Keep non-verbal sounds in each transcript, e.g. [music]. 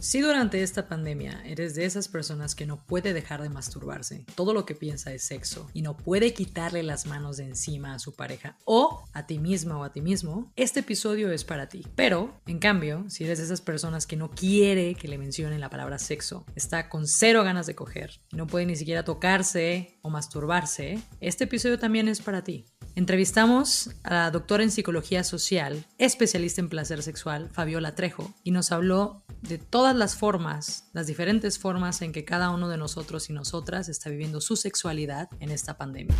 Si durante esta pandemia eres de esas personas que no puede dejar de masturbarse, todo lo que piensa es sexo y no puede quitarle las manos de encima a su pareja o a ti misma o a ti mismo, este episodio es para ti. Pero, en cambio, si eres de esas personas que no quiere que le mencionen la palabra sexo, está con cero ganas de coger, no puede ni siquiera tocarse o masturbarse, este episodio también es para ti. Entrevistamos a la doctora en psicología social, especialista en placer sexual, Fabiola Trejo, y nos habló de todas las formas, las diferentes formas en que cada uno de nosotros y nosotras está viviendo su sexualidad en esta pandemia.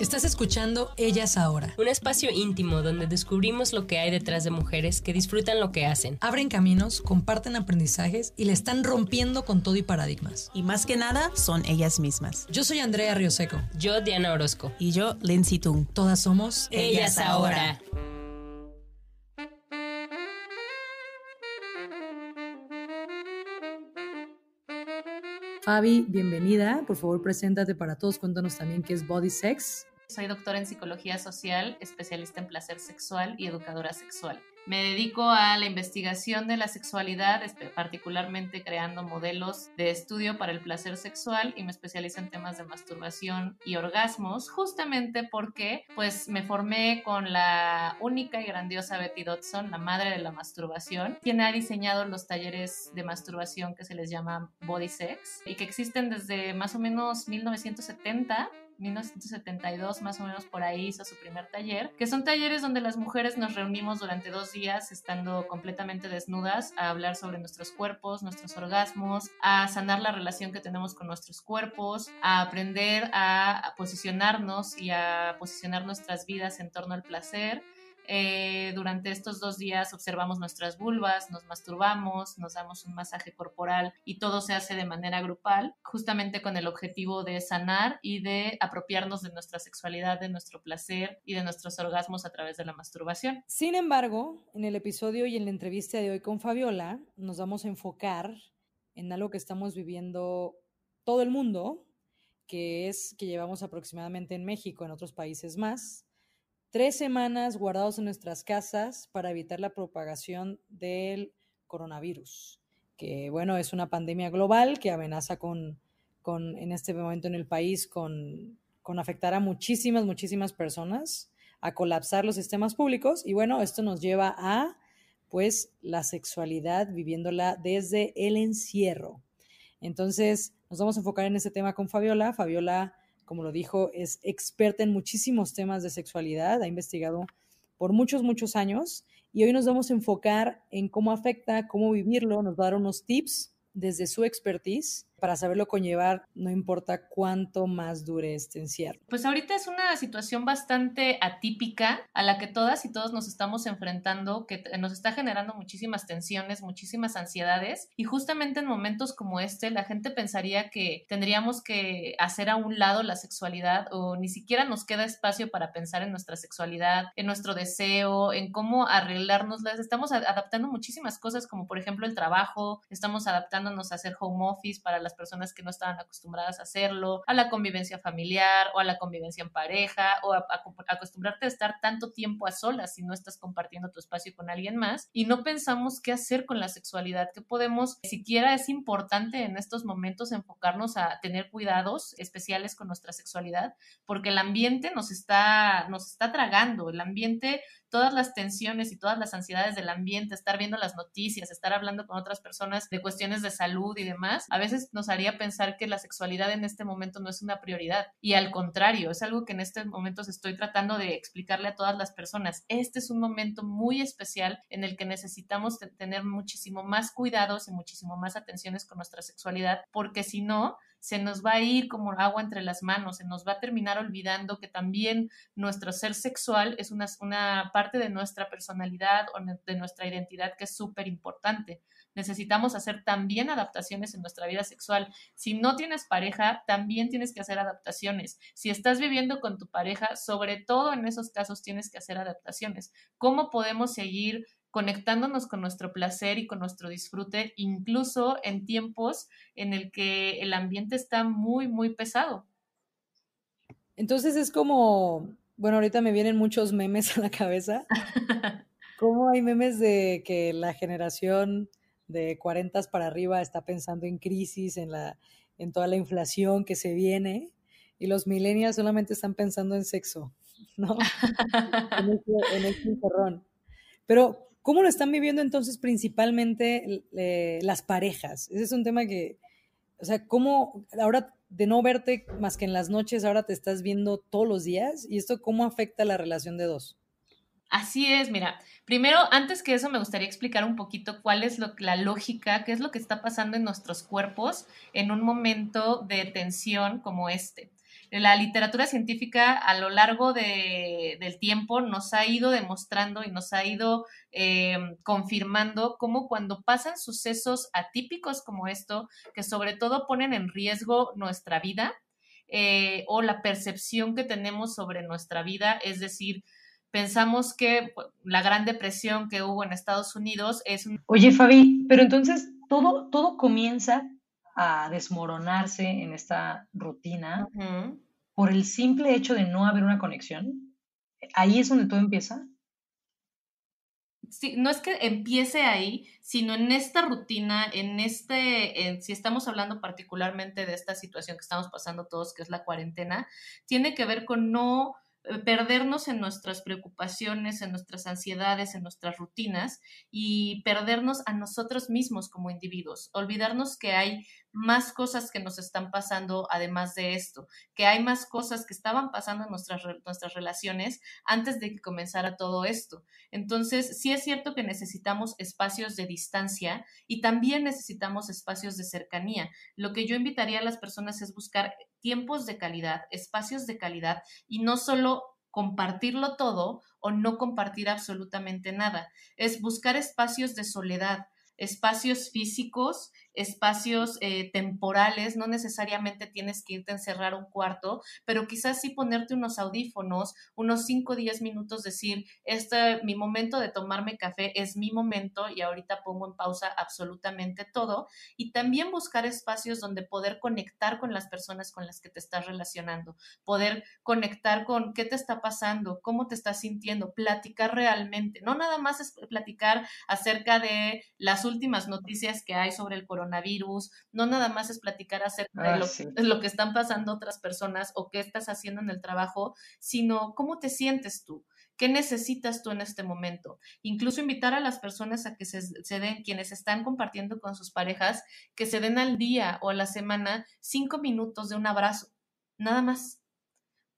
Estás escuchando Ellas Ahora. Un espacio íntimo donde descubrimos lo que hay detrás de mujeres que disfrutan lo que hacen. Abren caminos, comparten aprendizajes y le están rompiendo con todo y paradigmas. Y más que nada, son ellas mismas. Yo soy Andrea Rioseco. Yo, Diana Orozco. Y yo, Lindsay Tung. Todas somos Ellas, Ahora. Fabi, bienvenida. Por favor, preséntate para todos. Cuéntanos también qué es Body Sex. Soy doctora en psicología social, especialista en placer sexual y educadora sexual. Me dedico a la investigación de la sexualidad, particularmente creando modelos de estudio para el placer sexual y me especializo en temas de masturbación y orgasmos, justamente porque pues me formé con la única y grandiosa Betty Dodson, la madre de la masturbación, quien ha diseñado los talleres de masturbación que se les llama Body Sex y que existen desde más o menos 1970 1972 más o menos por ahí hizo su primer taller, que son talleres donde las mujeres nos reunimos durante dos días estando completamente desnudas a hablar sobre nuestros cuerpos, nuestros orgasmos, a sanar la relación que tenemos con nuestros cuerpos, a aprender a posicionarnos y a posicionar nuestras vidas en torno al placer eh, durante estos dos días observamos nuestras vulvas, nos masturbamos, nos damos un masaje corporal y todo se hace de manera grupal, justamente con el objetivo de sanar y de apropiarnos de nuestra sexualidad, de nuestro placer y de nuestros orgasmos a través de la masturbación. Sin embargo, en el episodio y en la entrevista de hoy con Fabiola, nos vamos a enfocar en algo que estamos viviendo todo el mundo, que es que llevamos aproximadamente en México, en otros países más, tres semanas guardados en nuestras casas para evitar la propagación del coronavirus, que bueno, es una pandemia global que amenaza con, con en este momento en el país con, con afectar a muchísimas, muchísimas personas, a colapsar los sistemas públicos y bueno, esto nos lleva a pues la sexualidad viviéndola desde el encierro. Entonces, nos vamos a enfocar en este tema con Fabiola. Fabiola como lo dijo, es experta en muchísimos temas de sexualidad, ha investigado por muchos, muchos años y hoy nos vamos a enfocar en cómo afecta, cómo vivirlo, nos va a dar unos tips desde su expertise para saberlo conllevar, no importa cuánto más dure este encierro. Pues ahorita es una situación bastante atípica a la que todas y todos nos estamos enfrentando, que nos está generando muchísimas tensiones, muchísimas ansiedades y justamente en momentos como este la gente pensaría que tendríamos que hacer a un lado la sexualidad o ni siquiera nos queda espacio para pensar en nuestra sexualidad, en nuestro deseo, en cómo arreglarnos. Estamos adaptando muchísimas cosas como por ejemplo el trabajo, estamos adaptándonos a hacer home office para las personas que no estaban acostumbradas a hacerlo, a la convivencia familiar o a la convivencia en pareja o a, acostumbrarte a estar tanto tiempo a solas si no estás compartiendo tu espacio con alguien más y no pensamos qué hacer con la sexualidad, que podemos, siquiera es importante en estos momentos enfocarnos a tener cuidados especiales con nuestra sexualidad porque el ambiente nos está, nos está tragando, el ambiente todas las tensiones y todas las ansiedades del ambiente, estar viendo las noticias, estar hablando con otras personas de cuestiones de salud y demás, a veces nos haría pensar que la sexualidad en este momento no es una prioridad. Y al contrario, es algo que en este momento estoy tratando de explicarle a todas las personas. Este es un momento muy especial en el que necesitamos tener muchísimo más cuidados y muchísimo más atenciones con nuestra sexualidad, porque si no, se nos va a ir como agua entre las manos, se nos va a terminar olvidando que también nuestro ser sexual es una, una parte de nuestra personalidad o de nuestra identidad que es súper importante. Necesitamos hacer también adaptaciones en nuestra vida sexual. Si no tienes pareja, también tienes que hacer adaptaciones. Si estás viviendo con tu pareja, sobre todo en esos casos tienes que hacer adaptaciones. ¿Cómo podemos seguir conectándonos con nuestro placer y con nuestro disfrute, incluso en tiempos en el que el ambiente está muy, muy pesado. Entonces es como, bueno, ahorita me vienen muchos memes a la cabeza. [laughs] ¿Cómo hay memes de que la generación de 40 para arriba está pensando en crisis, en, la, en toda la inflación que se viene, y los millennials solamente están pensando en sexo, ¿no? [laughs] en, este, en este Pero, ¿cómo lo están viviendo entonces principalmente eh, las parejas? Ese es un tema que, o sea, ¿cómo ahora de no verte más que en las noches, ahora te estás viendo todos los días? ¿Y esto cómo afecta la relación de dos? Así es, mira, primero, antes que eso, me gustaría explicar un poquito cuál es la lógica, qué es lo que está pasando en nuestros cuerpos en un momento de tensión como este. La literatura científica a lo largo del tiempo nos ha ido demostrando y nos ha ido eh, confirmando cómo cuando pasan sucesos atípicos como esto, que sobre todo ponen en riesgo nuestra vida eh, o la percepción que tenemos sobre nuestra vida, es decir, pensamos que pues, la gran depresión que hubo en Estados Unidos es un... Oye, Fabi, pero entonces todo, todo comienza a desmoronarse en esta rutina por el simple hecho de no haber una conexión. Ahí es donde todo empieza. Sí, no es que empiece ahí, sino en esta rutina, en este, si estamos hablando particularmente de esta situación que estamos pasando todos, que es la cuarentena, tiene que ver con no perdernos en nuestras preocupaciones, en nuestras ansiedades, en nuestras rutinas y perdernos a nosotros mismos como individuos, olvidarnos que hay más cosas que nos están pasando además de esto, que hay más cosas que estaban pasando en nuestras, nuestras relaciones antes de que comenzara todo esto. Entonces, sí es cierto que necesitamos espacios de distancia y también necesitamos espacios de cercanía. Lo que yo invitaría a las personas es buscar tiempos de calidad, espacios de calidad y no solo compartirlo todo o no compartir absolutamente nada. Es buscar espacios de soledad, espacios físicos espacios eh, temporales, no necesariamente tienes que irte a encerrar un cuarto, pero quizás sí ponerte unos audífonos, unos 5 o 10 minutos, decir, este, mi momento de tomarme café es mi momento y ahorita pongo en pausa absolutamente todo. Y también buscar espacios donde poder conectar con las personas con las que te estás relacionando, poder conectar con qué te está pasando, cómo te estás sintiendo, platicar realmente, no nada más es platicar acerca de las últimas noticias que hay sobre el coronavirus, coronavirus, no nada más es platicar acerca de, ah, lo, que están pasando otras personas o qué estás haciendo en el trabajo, sino cómo te sientes tú. ¿Qué necesitas tú en este momento? Incluso invitar a las personas a que se, se, den, quienes están compartiendo con sus parejas, que se den al día o a la semana cinco minutos de un abrazo, nada más,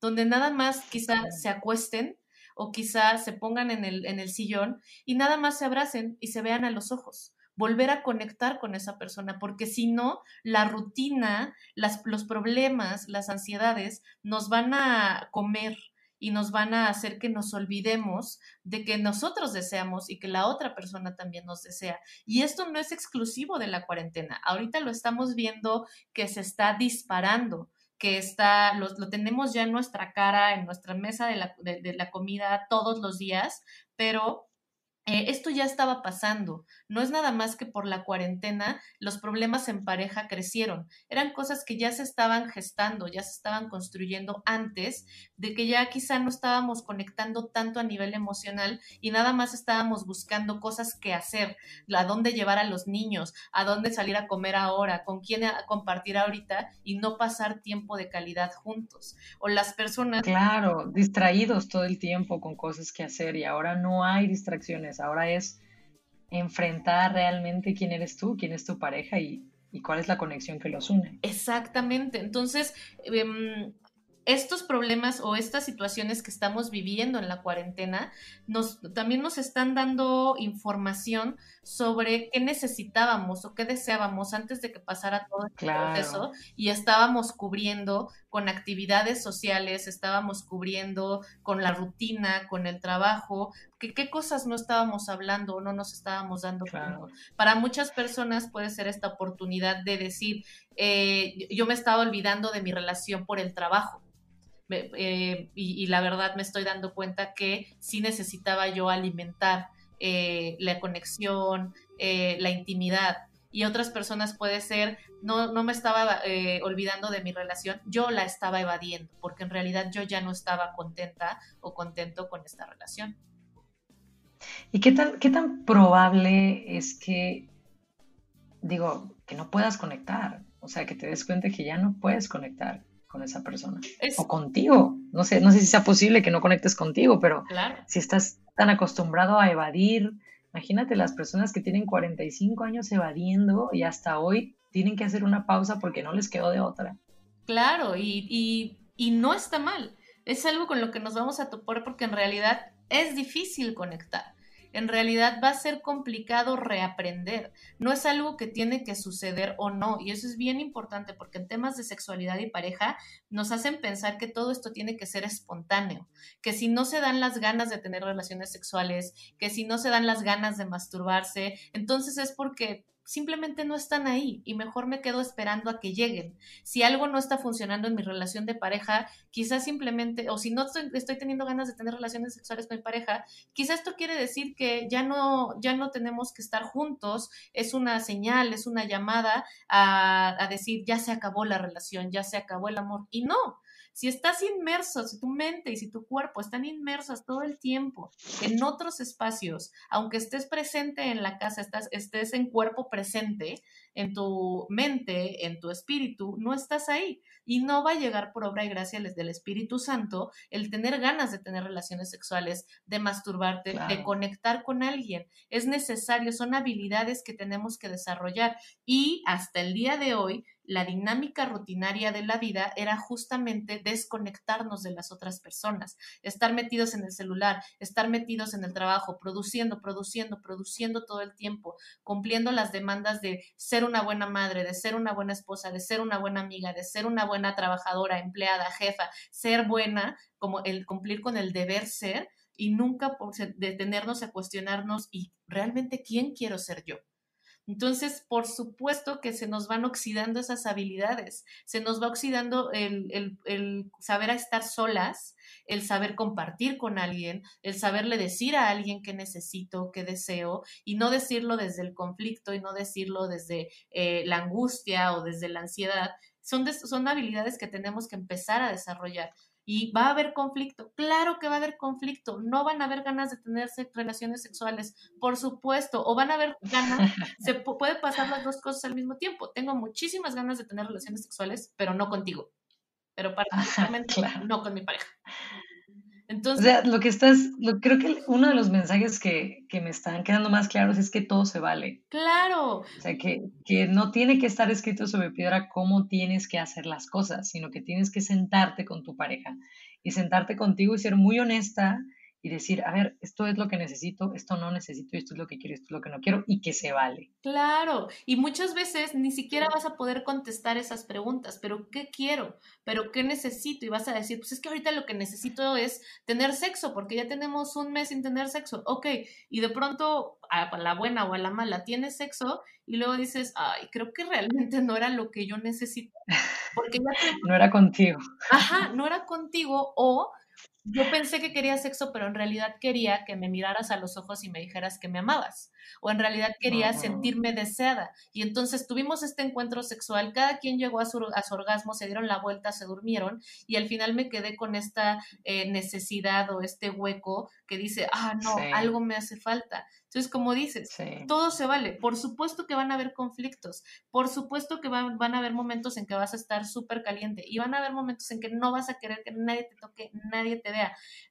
donde nada más quizá se acuesten o quizá se pongan en el, en el sillón y nada más se abracen y se vean a los ojos volver a conectar con esa persona, porque si no, la rutina, los problemas, las ansiedades nos van a comer y nos van a hacer que nos olvidemos de que nosotros deseamos y que la otra persona también nos desea. Y esto no es exclusivo de la cuarentena. Ahorita lo estamos viendo que se está disparando que está, lo tenemos ya en nuestra cara, en nuestra mesa de la, de la comida todos los días, pero eh, esto ya estaba pasando. No es nada más que por la cuarentena los problemas en pareja crecieron. Eran cosas que ya se estaban gestando, ya se estaban construyendo antes de que ya quizá no estábamos conectando tanto a nivel emocional y nada más estábamos buscando cosas que hacer, a dónde llevar a los niños, a dónde salir a comer ahora, con quién compartir ahorita y no pasar tiempo de calidad juntos. O las personas... Claro, distraídos todo el tiempo con cosas que hacer y ahora no hay distracciones ahora es enfrentar realmente quién eres tú, quién es tu pareja y, cuál es la conexión que los une. Exactamente, entonces... Em, estos problemas o estas situaciones que estamos viviendo en la cuarentena nos, también nos están dando información sobre qué necesitábamos o qué deseábamos antes de que pasara todo este proceso y estábamos cubriendo con actividades sociales, estábamos cubriendo con la rutina, con el trabajo, que qué cosas no estábamos hablando o no nos estábamos dando Para muchas personas puede ser esta oportunidad de decir, eh, yo me estaba olvidando de mi relación por el trabajo. Eh, y, la verdad me estoy dando cuenta que sí necesitaba yo alimentar eh, la conexión, eh, la intimidad. Y otras personas puede ser, no, no me estaba olvidando de mi relación, yo la estaba evadiendo, porque en realidad yo ya no estaba contenta o contento con esta relación. ¿Y qué tan, qué tan probable es que digo, que no puedas conectar, o sea, que te des cuenta que ya no puedes conectar con esa persona o contigo. No sé, no sé si sea posible que no conectes contigo, pero si estás tan acostumbrado a evadir, imagínate las personas que tienen 45 años evadiendo y hasta hoy tienen que hacer una pausa porque no les quedó de otra. Claro, y, y no está mal. Es algo con lo que nos vamos a topar porque en realidad es difícil conectar en realidad va a ser complicado reaprender. No es algo que tiene que suceder o no. Y eso es bien importante porque en temas de sexualidad y pareja nos hacen pensar que todo esto tiene que ser espontáneo, que si no se dan las ganas de tener relaciones sexuales, que si no se dan las ganas de masturbarse, entonces es porque simplemente no están ahí y mejor me quedo esperando a que lleguen. Si algo no está funcionando en mi relación de pareja, quizás simplemente, o si no estoy, teniendo ganas de tener relaciones sexuales con mi pareja, quizás esto quiere decir que ya no, ya no tenemos que estar juntos, es una señal, es una llamada a, a decir ya se acabó la relación, ya se acabó el amor. Y no, si estás inmerso, si tu mente y si tu cuerpo están inmersos todo el tiempo en otros espacios, aunque estés presente en la casa, estás, estés en cuerpo presente, en tu mente, en tu espíritu, no estás ahí. Y no va a llegar por obra y gracia del Espíritu Santo el tener ganas de tener relaciones sexuales, de masturbarte, de conectar con alguien. Es necesario, son habilidades que tenemos que desarrollar. Y hasta el día de hoy, la dinámica rutinaria de la vida era justamente desconectarnos de las otras personas, estar metidos en el celular, estar metidos en el trabajo, produciendo, produciendo, produciendo todo el tiempo, cumpliendo las demandas de ser una buena madre, de ser una buena esposa, de ser una buena amiga, de ser una buena trabajadora, empleada, jefa, ser buena, como el cumplir con el deber ser y nunca detenernos a cuestionarnos y realmente quién quiero ser yo. Entonces, por supuesto que se nos van oxidando esas habilidades, se nos va oxidando el, el, saber estar solas, el saber compartir con alguien, el saberle decir a alguien qué necesito, qué deseo, y no decirlo desde el conflicto y no decirlo desde eh, la angustia o desde la ansiedad. Son, son habilidades que tenemos que empezar a desarrollar y va a haber conflicto. Claro que va a haber conflicto. No van a haber ganas de tener relaciones sexuales, por supuesto, o van a haber ganas, [laughs] se puede pasar las dos cosas al mismo tiempo. Tengo muchísimas ganas de tener relaciones sexuales, pero no contigo. Pero particularmente no con mi pareja. Entonces, o sea, lo que estás, lo, creo que uno de los mensajes que, que, me están quedando más claros es que todo se vale. Claro. O sea, que, que no tiene que estar escrito sobre piedra cómo tienes que hacer las cosas, sino que tienes que sentarte con tu pareja y sentarte contigo y ser muy honesta y decir, a ver, esto es lo que necesito, esto no necesito, esto es lo que quiero, esto es lo que no quiero y que se vale. Claro, y muchas veces ni siquiera vas a poder contestar esas preguntas, pero ¿qué quiero? ¿Pero qué necesito? Y vas a decir, pues es que ahorita lo que necesito es tener sexo, porque ya tenemos un mes sin tener sexo, ok, y de pronto a la buena o a la mala tienes sexo y luego dices, ay, creo que realmente no era lo que yo necesito. Porque ya [laughs] no era contigo. Ajá, no era contigo o yo pensé que quería sexo, pero en realidad quería que me miraras a los ojos y me dijeras que me amabas. O en realidad quería sentirme deseada. Y entonces tuvimos este encuentro sexual, cada quien llegó a su, orgasmo, se dieron la vuelta, se durmieron y al final me quedé con esta eh, necesidad o este hueco que dice, ah, no, algo me hace falta. Entonces, como dices, todo se vale. Por supuesto que van a haber conflictos, por supuesto que van, van a haber momentos en que vas a estar súper caliente y van a haber momentos en que no vas a querer que nadie te toque, nadie te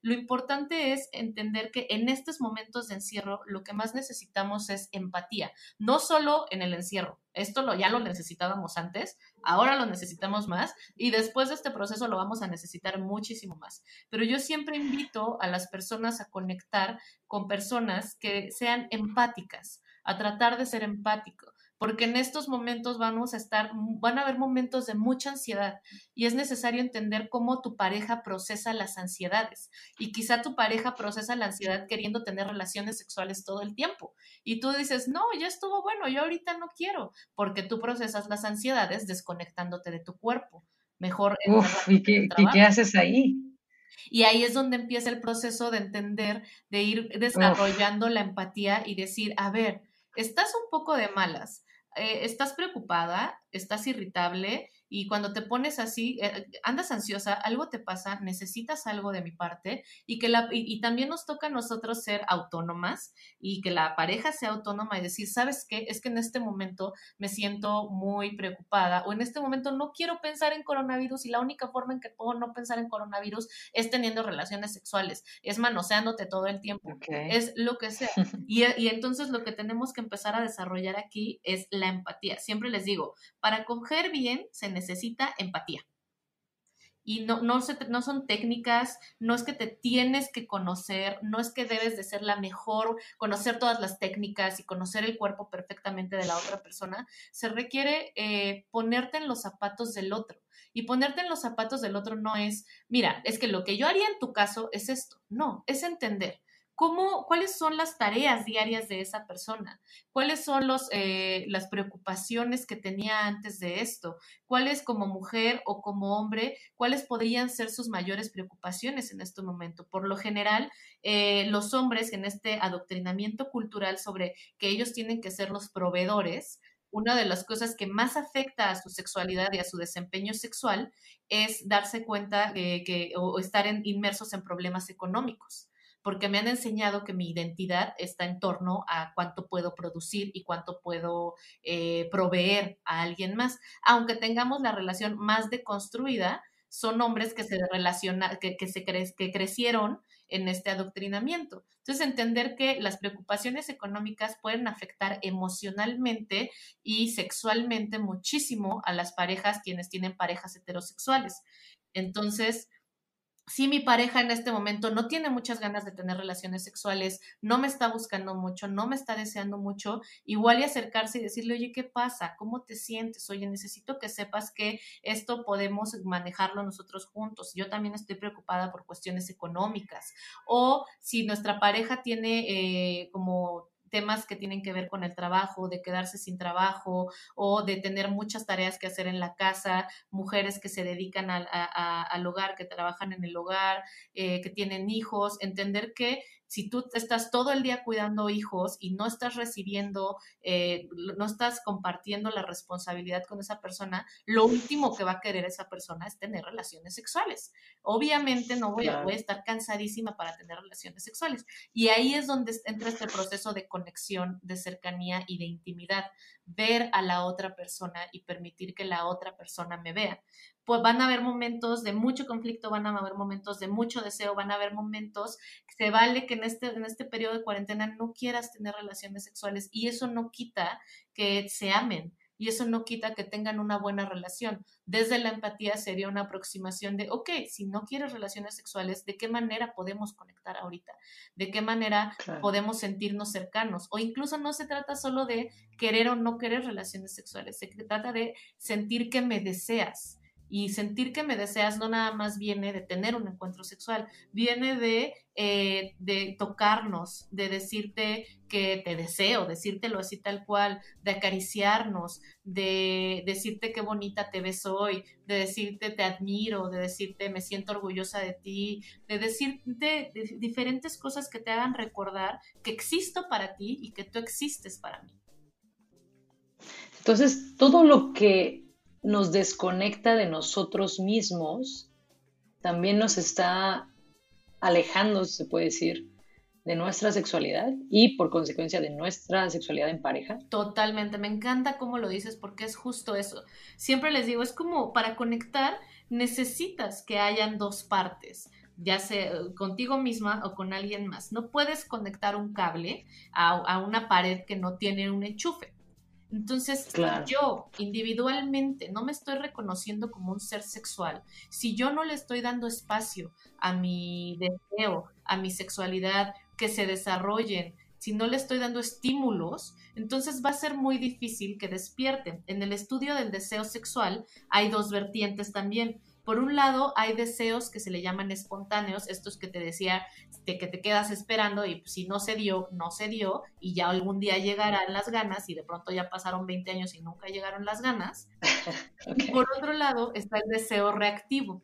Lo importante es entender que en estos momentos de encierro lo que más necesitamos es empatía, no solo en el encierro, esto lo, ya lo necesitábamos antes, ahora lo necesitamos más y después de este proceso lo vamos a necesitar muchísimo más. Pero yo siempre invito a las personas a conectar con personas que sean empáticas, a tratar de ser empático porque en estos momentos vamos a estar, van a haber momentos de mucha ansiedad y es necesario entender cómo tu pareja procesa las ansiedades. Y quizá tu pareja procesa la ansiedad queriendo tener relaciones sexuales todo el tiempo. Y tú dices, no, ya estuvo bueno, yo ahorita no quiero, porque tú procesas las ansiedades desconectándote de tu cuerpo. Mejor. Uf, ¿y qué, qué haces ahí? Y ahí es donde empieza el proceso de entender, de ir desarrollando la empatía y decir, a ver, estás un poco de malas, eh, estás preocupada, estás irritable Y cuando te pones así, eh, andas ansiosa, algo te pasa, necesitas algo de mi parte y que la, y, también nos toca a nosotros ser autónomas y que la pareja sea autónoma y decir, ¿sabes qué? Es que en este momento me siento muy preocupada o en este momento no quiero pensar en coronavirus y la única forma en que puedo no pensar en coronavirus es teniendo relaciones sexuales, es manoseándote todo el tiempo, es lo que sea. [laughs] Y, y entonces lo que tenemos que empezar a desarrollar aquí es la empatía. Siempre les digo, para coger bien se necesita empatía. Y no, no, no son técnicas, no es que te tienes que conocer, no es que debes de ser la mejor, conocer todas las técnicas y conocer el cuerpo perfectamente de la otra persona. Se requiere eh, ponerte en los zapatos del otro. Y ponerte en los zapatos del otro no es, mira, es que lo que yo haría en tu caso es esto. No, es entender ¿Cómo, ¿Cuáles son las tareas diarias de esa persona? ¿Cuáles son los, eh, las preocupaciones que tenía antes de esto? ¿Cuáles como mujer o como hombre, cuáles podrían ser sus mayores preocupaciones en este momento? Por lo general, eh, los hombres en este adoctrinamiento cultural sobre que ellos tienen que ser los proveedores, una de las cosas que más afecta a su sexualidad y a su desempeño sexual es darse cuenta de que, o estar inmersos en problemas económicos porque me han enseñado que mi identidad está en torno a cuánto puedo producir y cuánto puedo eh, proveer a alguien más. Aunque tengamos la relación más deconstruida, son hombres que se relacionan, que, que crecieron en este adoctrinamiento. Entonces, entender que las preocupaciones económicas pueden afectar emocionalmente y sexualmente muchísimo a las parejas quienes tienen parejas heterosexuales. Entonces, si mi pareja en este momento no tiene muchas ganas de tener relaciones sexuales, no me está buscando mucho, no me está deseando mucho, igual y acercarse y decirle, oye, ¿qué pasa? ¿Cómo te sientes? Oye, necesito que sepas que esto podemos manejarlo nosotros juntos. Yo también estoy preocupada por cuestiones económicas. O si nuestra pareja tiene eh, como temas que tienen que ver con el trabajo, de quedarse sin trabajo o de tener muchas tareas que hacer en la casa, mujeres que se dedican al, al hogar, que trabajan en el hogar, eh, que tienen hijos, entender que si tú estás todo el día cuidando hijos y no estás recibiendo, eh, no estás compartiendo la responsabilidad con esa persona, lo último que va a querer esa persona es tener relaciones sexuales. Obviamente no voy, a, voy a estar cansadísima para tener relaciones sexuales. Y ahí es donde entra este proceso de conexión, de cercanía y de intimidad. Ver a la otra persona y permitir que la otra persona me vea pues van a haber momentos de mucho conflicto, van a haber momentos de mucho deseo, van a haber momentos que se vale que en este, en este periodo de cuarentena no quieras tener relaciones sexuales y eso no quita que se amen y eso no quita que tengan una buena relación. Desde la empatía sería una aproximación de, ok, si no quieres relaciones sexuales, ¿de qué manera podemos conectar ahorita? ¿De qué manera podemos sentirnos cercanos? O incluso no se trata solo de querer o no querer relaciones sexuales, se trata de sentir que me deseas y sentir que me deseas no nada más viene de tener un encuentro sexual, viene de, eh, de tocarnos, de decirte que te deseo, decírtelo así tal cual, de acariciarnos, de decirte qué bonita te ves hoy, de decirte te admiro, de decirte me siento orgullosa de ti, de decirte diferentes cosas que te hagan recordar que existo para ti y que tú existes para mí. Entonces, todo lo que nos desconecta de nosotros mismos, también nos está alejando, se puede decir, de nuestra sexualidad y por consecuencia de nuestra sexualidad en pareja. Totalmente, me encanta cómo lo dices porque es justo eso. Siempre les digo, es como para conectar necesitas que hayan dos partes ya sea contigo misma o con alguien más. No puedes conectar un cable a, a una pared que no tiene un enchufe. Entonces, yo individualmente no me estoy reconociendo como un ser sexual, si yo no le estoy dando espacio a mi deseo, a mi sexualidad, que se desarrollen, si no le estoy dando estímulos, entonces va a ser muy difícil que despierten. En el estudio del deseo sexual hay dos vertientes también. Por un lado, hay deseos que se le llaman espontáneos, estos que te decía, de que te quedas esperando y pues, si no se dio, no se dio y ya algún día llegarán las ganas y de pronto ya pasaron 20 años y nunca llegaron las ganas. [laughs] Y por otro lado está el deseo reactivo.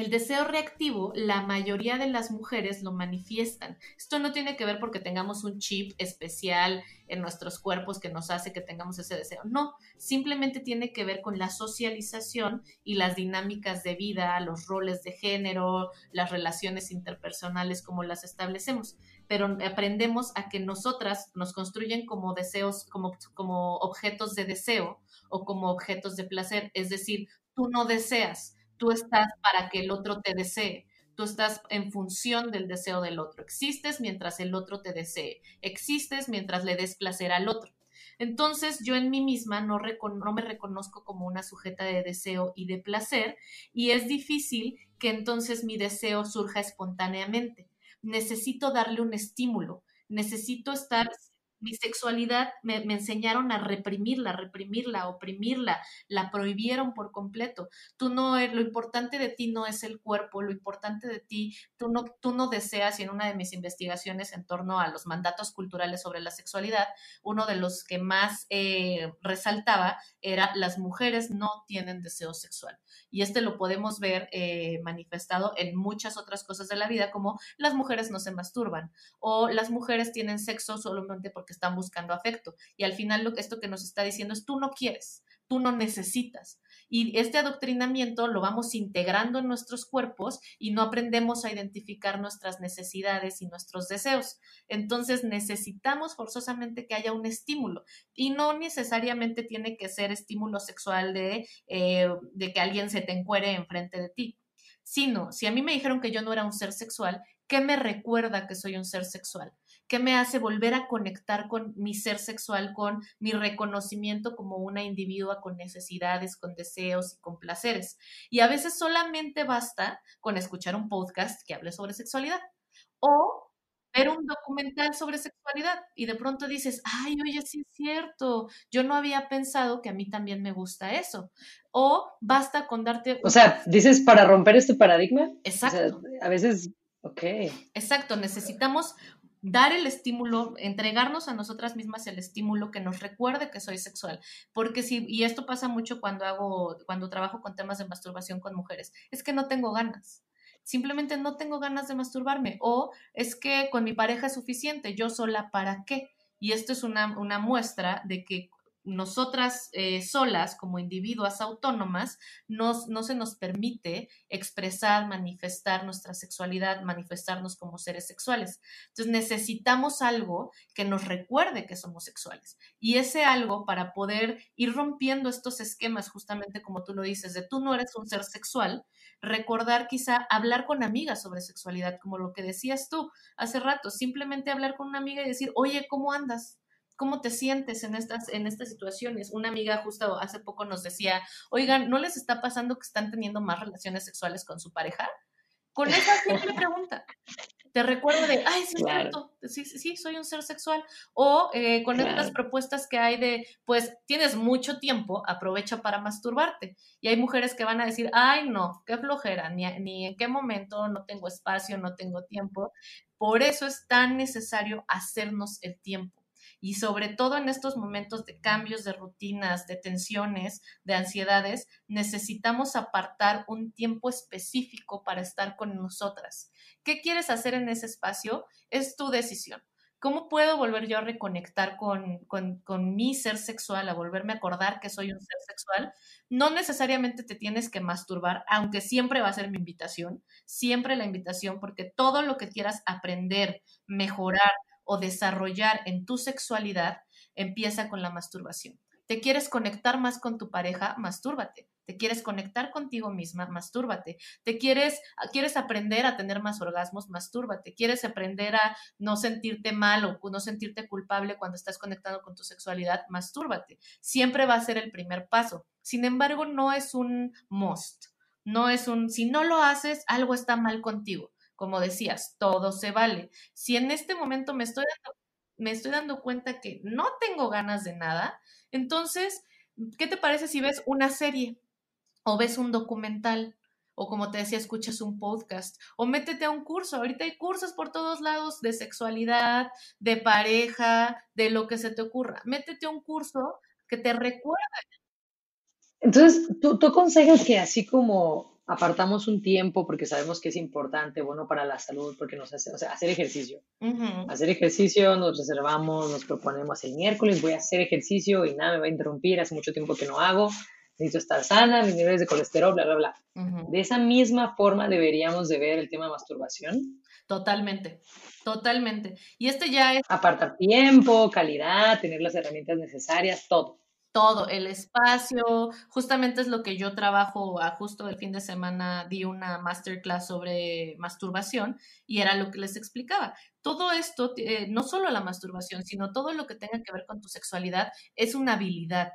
El deseo reactivo, la mayoría de las mujeres lo manifiestan. Esto no tiene que ver porque tengamos un chip especial en nuestros cuerpos que nos hace que tengamos ese deseo. No, simplemente tiene que ver con la socialización y las dinámicas de vida, los roles de género, las relaciones interpersonales, como las establecemos. Pero aprendemos a que nosotras nos construyen como deseos, como, como objetos de deseo o como objetos de placer. Es decir, tú no deseas tú estás para que el otro te desee. Tú estás en función del deseo del otro. Existes mientras el otro te desee. Existes mientras le des placer al otro. Entonces yo en mí misma no, no, me reconozco como una sujeta de deseo y de placer y es difícil que entonces mi deseo surja espontáneamente. Necesito darle un estímulo, necesito estar mi sexualidad me, enseñaron a reprimirla, reprimirla, oprimirla, la prohibieron por completo. Tú no, lo importante de ti no es el cuerpo, lo importante de ti, tú no, tú no deseas, y en una de mis investigaciones en torno a los mandatos culturales sobre la sexualidad, uno de los que más eh, resaltaba era las mujeres no tienen deseo sexual. Y este lo podemos ver eh, manifestado en muchas otras cosas de la vida, como las mujeres no se masturban o las mujeres tienen sexo solamente porque están buscando afecto. Y al final lo esto que nos está diciendo es tú no quieres, tú no necesitas. Y este adoctrinamiento lo vamos integrando en nuestros cuerpos y no aprendemos a identificar nuestras necesidades y nuestros deseos. Entonces necesitamos forzosamente que haya un estímulo y no necesariamente tiene que ser estímulo sexual de, eh, de que alguien se te encuere enfrente de ti, sino si a mí me dijeron que yo no era un ser sexual, ¿qué me recuerda que soy un ser sexual? ¿Qué me hace volver a conectar con mi ser sexual, con mi reconocimiento como una individua con necesidades, con deseos y con placeres? Y a veces solamente basta con escuchar un podcast que hable sobre sexualidad o ver un documental sobre sexualidad y de pronto dices, ay, oye, sí es cierto, yo no había pensado que a mí también me gusta eso. O basta con darte... O sea, dices para romper este paradigma. Exacto. a veces, ok. Exacto, necesitamos dar el estímulo, entregarnos a nosotras mismas el estímulo que nos recuerde que soy sexual. Porque si, y esto pasa mucho cuando hago, cuando trabajo con temas de masturbación con mujeres, es que no tengo ganas. Simplemente no tengo ganas de masturbarme. O es que con mi pareja es suficiente, yo sola, ¿para qué? Y esto es una, una muestra de que nosotras eh, solas, como individuas autónomas, no se nos permite expresar, manifestar nuestra sexualidad, manifestarnos como seres sexuales. Entonces necesitamos algo que nos recuerde que somos sexuales. Y ese algo para poder ir rompiendo estos esquemas, justamente como tú lo dices, de tú no eres un ser sexual, recordar quizá hablar con amigas sobre sexualidad, como lo que decías tú hace rato, simplemente hablar con una amiga y decir, oye, ¿cómo andas? ¿Cómo te sientes en estas, en estas situaciones? Una amiga justo hace poco nos decía, oigan, ¿no les está pasando que están teniendo más relaciones sexuales con su pareja? Con esa simple pregunta. Te recuerdo de, ay, sí, cierto, sí, sí, soy un ser sexual. O eh, con estas propuestas que hay de, pues, tienes mucho tiempo, aprovecha para masturbarte. Y hay mujeres que van a decir, ay, no, qué flojera, ni, ni en qué momento, no tengo espacio, no tengo tiempo. Por eso es tan necesario hacernos el tiempo y sobre todo en estos momentos de cambios de rutinas, de tensiones, de ansiedades, necesitamos apartar un tiempo específico para estar con nosotras. ¿Qué quieres hacer en ese espacio? Es tu decisión. ¿Cómo puedo volver yo a reconectar con, con, mi ser sexual, a volverme a acordar que soy un ser sexual? No necesariamente te tienes que masturbar, aunque siempre va a ser mi invitación, siempre la invitación, porque todo lo que quieras aprender, mejorar, o desarrollar en tu sexualidad empieza con la masturbación. ¿Te quieres conectar más con tu pareja? Mastúrbate. ¿Te quieres conectar contigo misma? Mastúrbate. ¿Te quieres, quieres aprender a tener más orgasmos? Mastúrbate. ¿Quieres aprender a no sentirte mal o no sentirte culpable cuando estás conectado con tu sexualidad? Mastúrbate. Siempre va a ser el primer paso. Sin embargo, no es un must. No es un, si no lo haces, algo está mal contigo como decías, todo se vale. Si en este momento me estoy dando, me estoy dando cuenta que no tengo ganas de nada, entonces, ¿qué te parece si ves una serie o ves un documental? O como te decía, escuchas un podcast o métete a un curso. Ahorita hay cursos por todos lados de sexualidad, de pareja, de lo que se te ocurra. Métete a un curso que te recuerde. Entonces, ¿tú, tú aconsejas que así como apartamos un tiempo porque sabemos que es importante, bueno para la salud, porque nos hace, o sea, hacer ejercicio. Hacer ejercicio, nos reservamos, nos proponemos el miércoles, voy a hacer ejercicio y nada me va a interrumpir, hace mucho tiempo que no hago, necesito estar sana, mis niveles de colesterol, bla, bla, bla. De esa misma forma deberíamos de ver el tema de masturbación. Totalmente, totalmente. Y este ya es... Apartar tiempo, calidad, tener las herramientas necesarias, todo todo, el espacio, justamente es lo que yo trabajo, a justo el fin de semana di una masterclass sobre masturbación y era lo que les explicaba. Todo esto, eh, no solo la masturbación, sino todo lo que tenga que ver con tu sexualidad, es una habilidad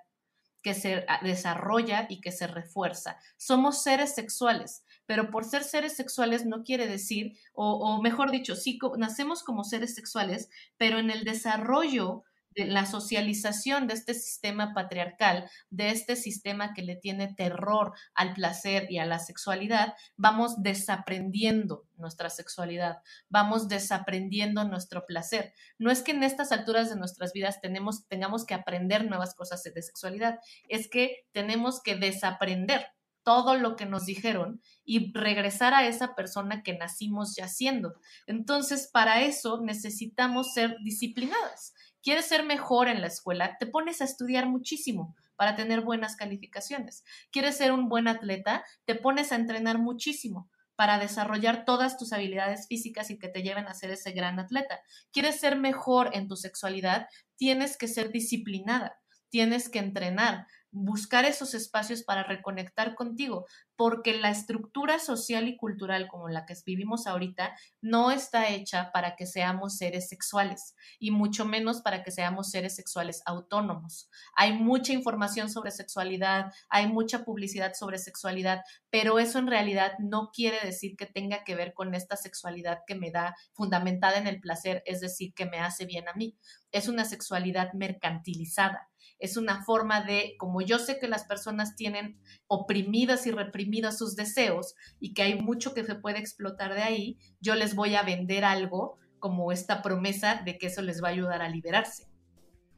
que se desarrolla y que se refuerza. Somos seres sexuales, pero por ser seres sexuales no quiere decir, o, o mejor dicho, sí, nacemos como seres sexuales, pero en el desarrollo la socialización de este sistema patriarcal, de este sistema que le tiene terror al placer y a la sexualidad, vamos desaprendiendo nuestra sexualidad, vamos desaprendiendo nuestro placer. No es que en estas alturas de nuestras vidas tengamos que aprender nuevas cosas de sexualidad, es que tenemos que desaprender todo lo que nos dijeron y regresar a esa persona que nacimos ya siendo. Entonces, para eso necesitamos ser disciplinadas quieres ser mejor en la escuela, te pones a estudiar muchísimo para tener buenas calificaciones. Quieres ser un buen atleta, te pones a entrenar muchísimo para desarrollar todas tus habilidades físicas y que te lleven a ser ese gran atleta. Quieres ser mejor en tu sexualidad, tienes que ser disciplinada, tienes que entrenar, buscar esos espacios para reconectar contigo, porque la estructura social y cultural como la que vivimos ahorita no está hecha para que seamos seres sexuales y mucho menos para que seamos seres sexuales autónomos. Hay mucha información sobre sexualidad, hay mucha publicidad sobre sexualidad, pero eso en realidad no quiere decir que tenga que ver con esta sexualidad que me da fundamentada en el placer, es decir, que me hace bien a mí. Es una sexualidad mercantilizada es una forma de, como yo sé que las personas tienen oprimidas y reprimidas sus deseos y que hay mucho que se puede explotar de ahí, yo les voy a vender algo como esta promesa de que eso les va a ayudar a liberarse.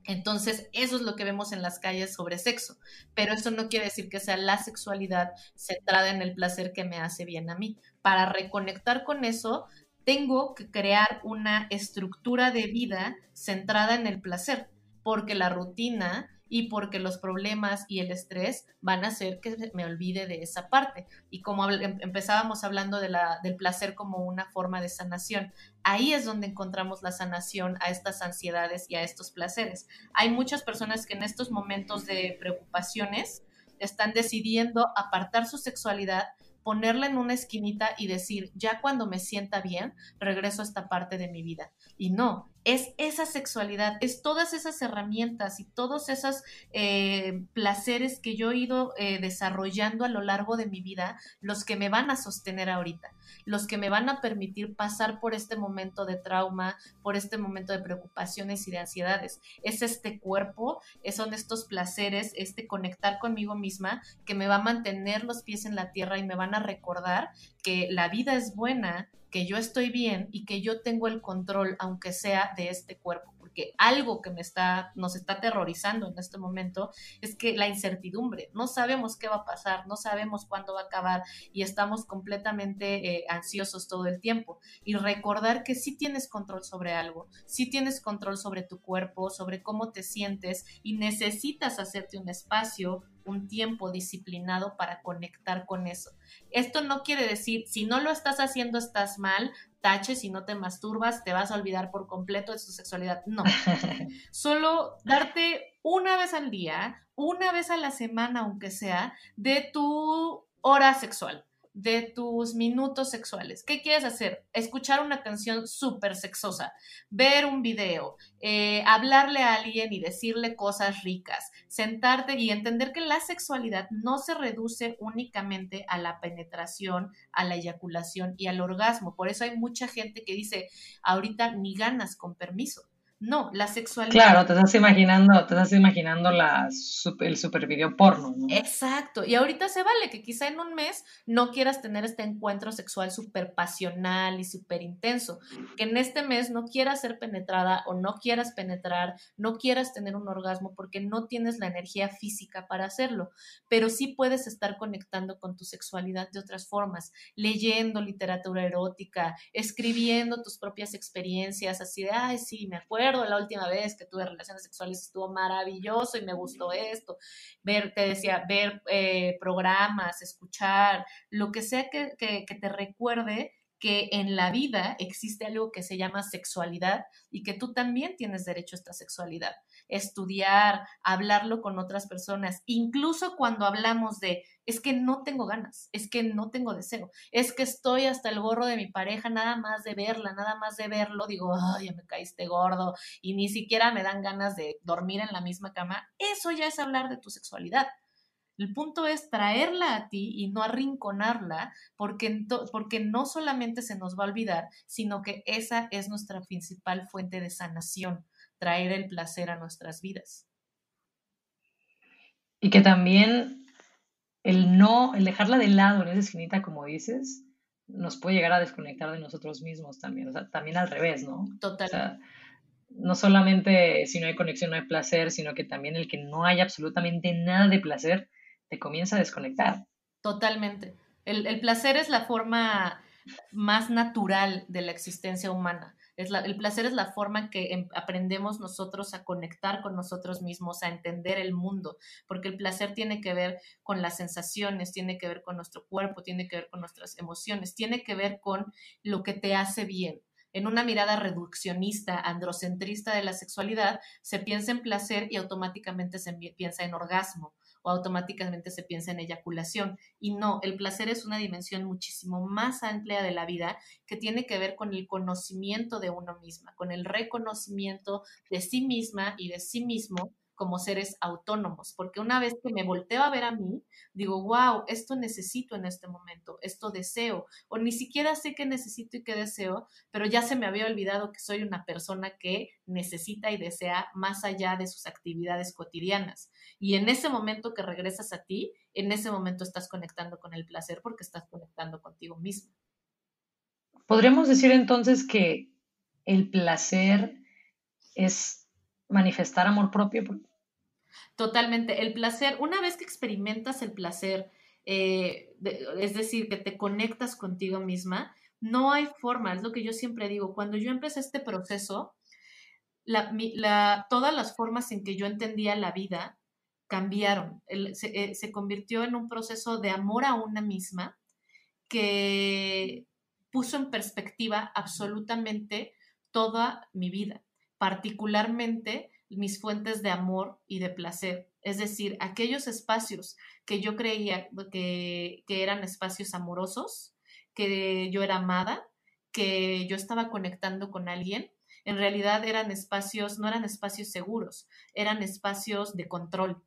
Entonces, eso es lo que vemos en las calles sobre sexo, pero eso no quiere decir que sea la sexualidad centrada en el placer que me hace bien a mí. Para reconectar con eso, tengo que crear una estructura de vida centrada en el placer porque la rutina y porque los problemas y el estrés van a hacer que me olvide de esa parte. Y como em, empezábamos hablando de la, del placer como una forma de sanación, ahí es donde encontramos la sanación a estas ansiedades y a estos placeres. Hay muchas personas que en estos momentos de preocupaciones están decidiendo apartar su sexualidad ponerla en una esquinita y decir, ya cuando me sienta bien, regreso a esta parte de mi vida. Y no, es esa sexualidad, es todas esas herramientas y todos esos eh, placeres que yo he ido eh, desarrollando a lo largo de mi vida los que me van a sostener ahorita, los que me van a permitir pasar por este momento de trauma, por este momento de preocupaciones y de ansiedades. Es este cuerpo, son estos placeres, este conectar conmigo misma que me va a mantener los pies en la tierra y me van a recordar que la vida es buena, que yo estoy bien y que yo tengo el control, aunque sea de este cuerpo, porque algo que me está, nos está aterrorizando en este momento es que la incertidumbre, no sabemos qué va a pasar, no sabemos cuándo va a acabar y estamos completamente eh, ansiosos todo el tiempo. Y recordar que sí tienes control sobre algo, sí tienes control sobre tu cuerpo, sobre cómo te sientes y necesitas hacerte un espacio, un tiempo disciplinado para conectar con eso. Esto no quiere decir, si no lo estás haciendo, estás mal, tache, si no te masturbas, te vas a olvidar por completo de tu sexualidad. No. [laughs] Solo darte una vez al día, una vez a la semana, aunque sea, de tu hora sexual de tus minutos sexuales. ¿Qué quieres hacer? Escuchar una canción súper sexosa, ver un video, eh, hablarle a alguien y decirle cosas ricas, sentarte y entender que la sexualidad no se reduce únicamente a la penetración, a la eyaculación y al orgasmo. Por eso hay mucha gente que dice, ahorita ni ganas con permiso No, la sexualidad. Claro, te estás imaginando, te estás imaginando la el super video porno, ¿no? Exacto. Y ahorita se vale que quizá en un mes no quieras tener este encuentro sexual súper pasional y súper intenso. Que en este mes no quieras ser penetrada o no quieras penetrar, no quieras tener un orgasmo porque no tienes la energía física para hacerlo. Pero sí puedes estar conectando con tu sexualidad de otras formas, leyendo literatura erótica, escribiendo tus propias experiencias, así de, ay, sí, me acuerdo la última vez que tuve relaciones sexuales estuvo maravilloso y me gustó esto. Ver, te decía, ver eh, programas, escuchar, lo que sea que, que, que te recuerde que en la vida existe algo que se llama sexualidad y que tú también tienes derecho a esta sexualidad. Estudiar, hablarlo con otras personas, incluso cuando hablamos de, es que no tengo ganas, es que no tengo deseo, es que estoy hasta el gorro de mi pareja, nada más de verla, nada más de verlo, digo, ay, me caíste gordo y ni siquiera me dan ganas de dormir en la misma cama. Eso ya es hablar de tu sexualidad. El punto es traerla a ti y no arrinconarla, porque, porque no solamente se nos va a olvidar, sino que esa es nuestra principal fuente de sanación, traer el placer a nuestras vidas. Y que también el no, el dejarla de lado en esa esquinita, como dices, nos puede llegar a desconectar de nosotros mismos también, o sea, también al revés, ¿no? Total. no solamente si no hay conexión no hay placer, sino que también el que no hay absolutamente nada de placer te comienza a desconectar. Totalmente. El, placer es la forma más natural de la existencia humana. Es el placer es la forma que em, aprendemos nosotros a conectar con nosotros mismos, a entender el mundo, porque el placer tiene que ver con las sensaciones, tiene que ver con nuestro cuerpo, tiene que ver con nuestras emociones, tiene que ver con lo que te hace bien. En una mirada reduccionista, androcentrista de la sexualidad, se piensa en placer y automáticamente se piensa en orgasmo automáticamente se piensa en eyaculación. Y no, el placer es una dimensión muchísimo más amplia de la vida que tiene que ver con el conocimiento de uno misma, con el reconocimiento de sí misma y de sí mismo como seres autónomos, porque una vez que me volteo a ver a mí, digo, wow, esto necesito en este momento, esto deseo, o ni siquiera sé qué necesito y qué deseo, pero ya se me había olvidado que soy una persona que necesita y desea más allá de sus actividades cotidianas. Y en ese momento que regresas a ti, en ese momento estás conectando con el placer porque estás conectando contigo mismo. Podríamos decir entonces que el placer es manifestar amor propio. Totalmente. El placer, una vez que experimentas el placer, eh, es decir, que te conectas contigo misma, no hay forma, es lo que yo siempre digo. Cuando yo empecé este proceso, todas las formas en que yo entendía la vida cambiaron. se, eh, se convirtió en un proceso de amor a una misma que puso en perspectiva absolutamente toda mi vida particularmente mis fuentes de amor y de placer, es decir, aquellos espacios que yo creía que, eran espacios amorosos, que yo era amada, que yo estaba conectando con alguien, en realidad eran espacios, no eran espacios seguros, eran espacios de control,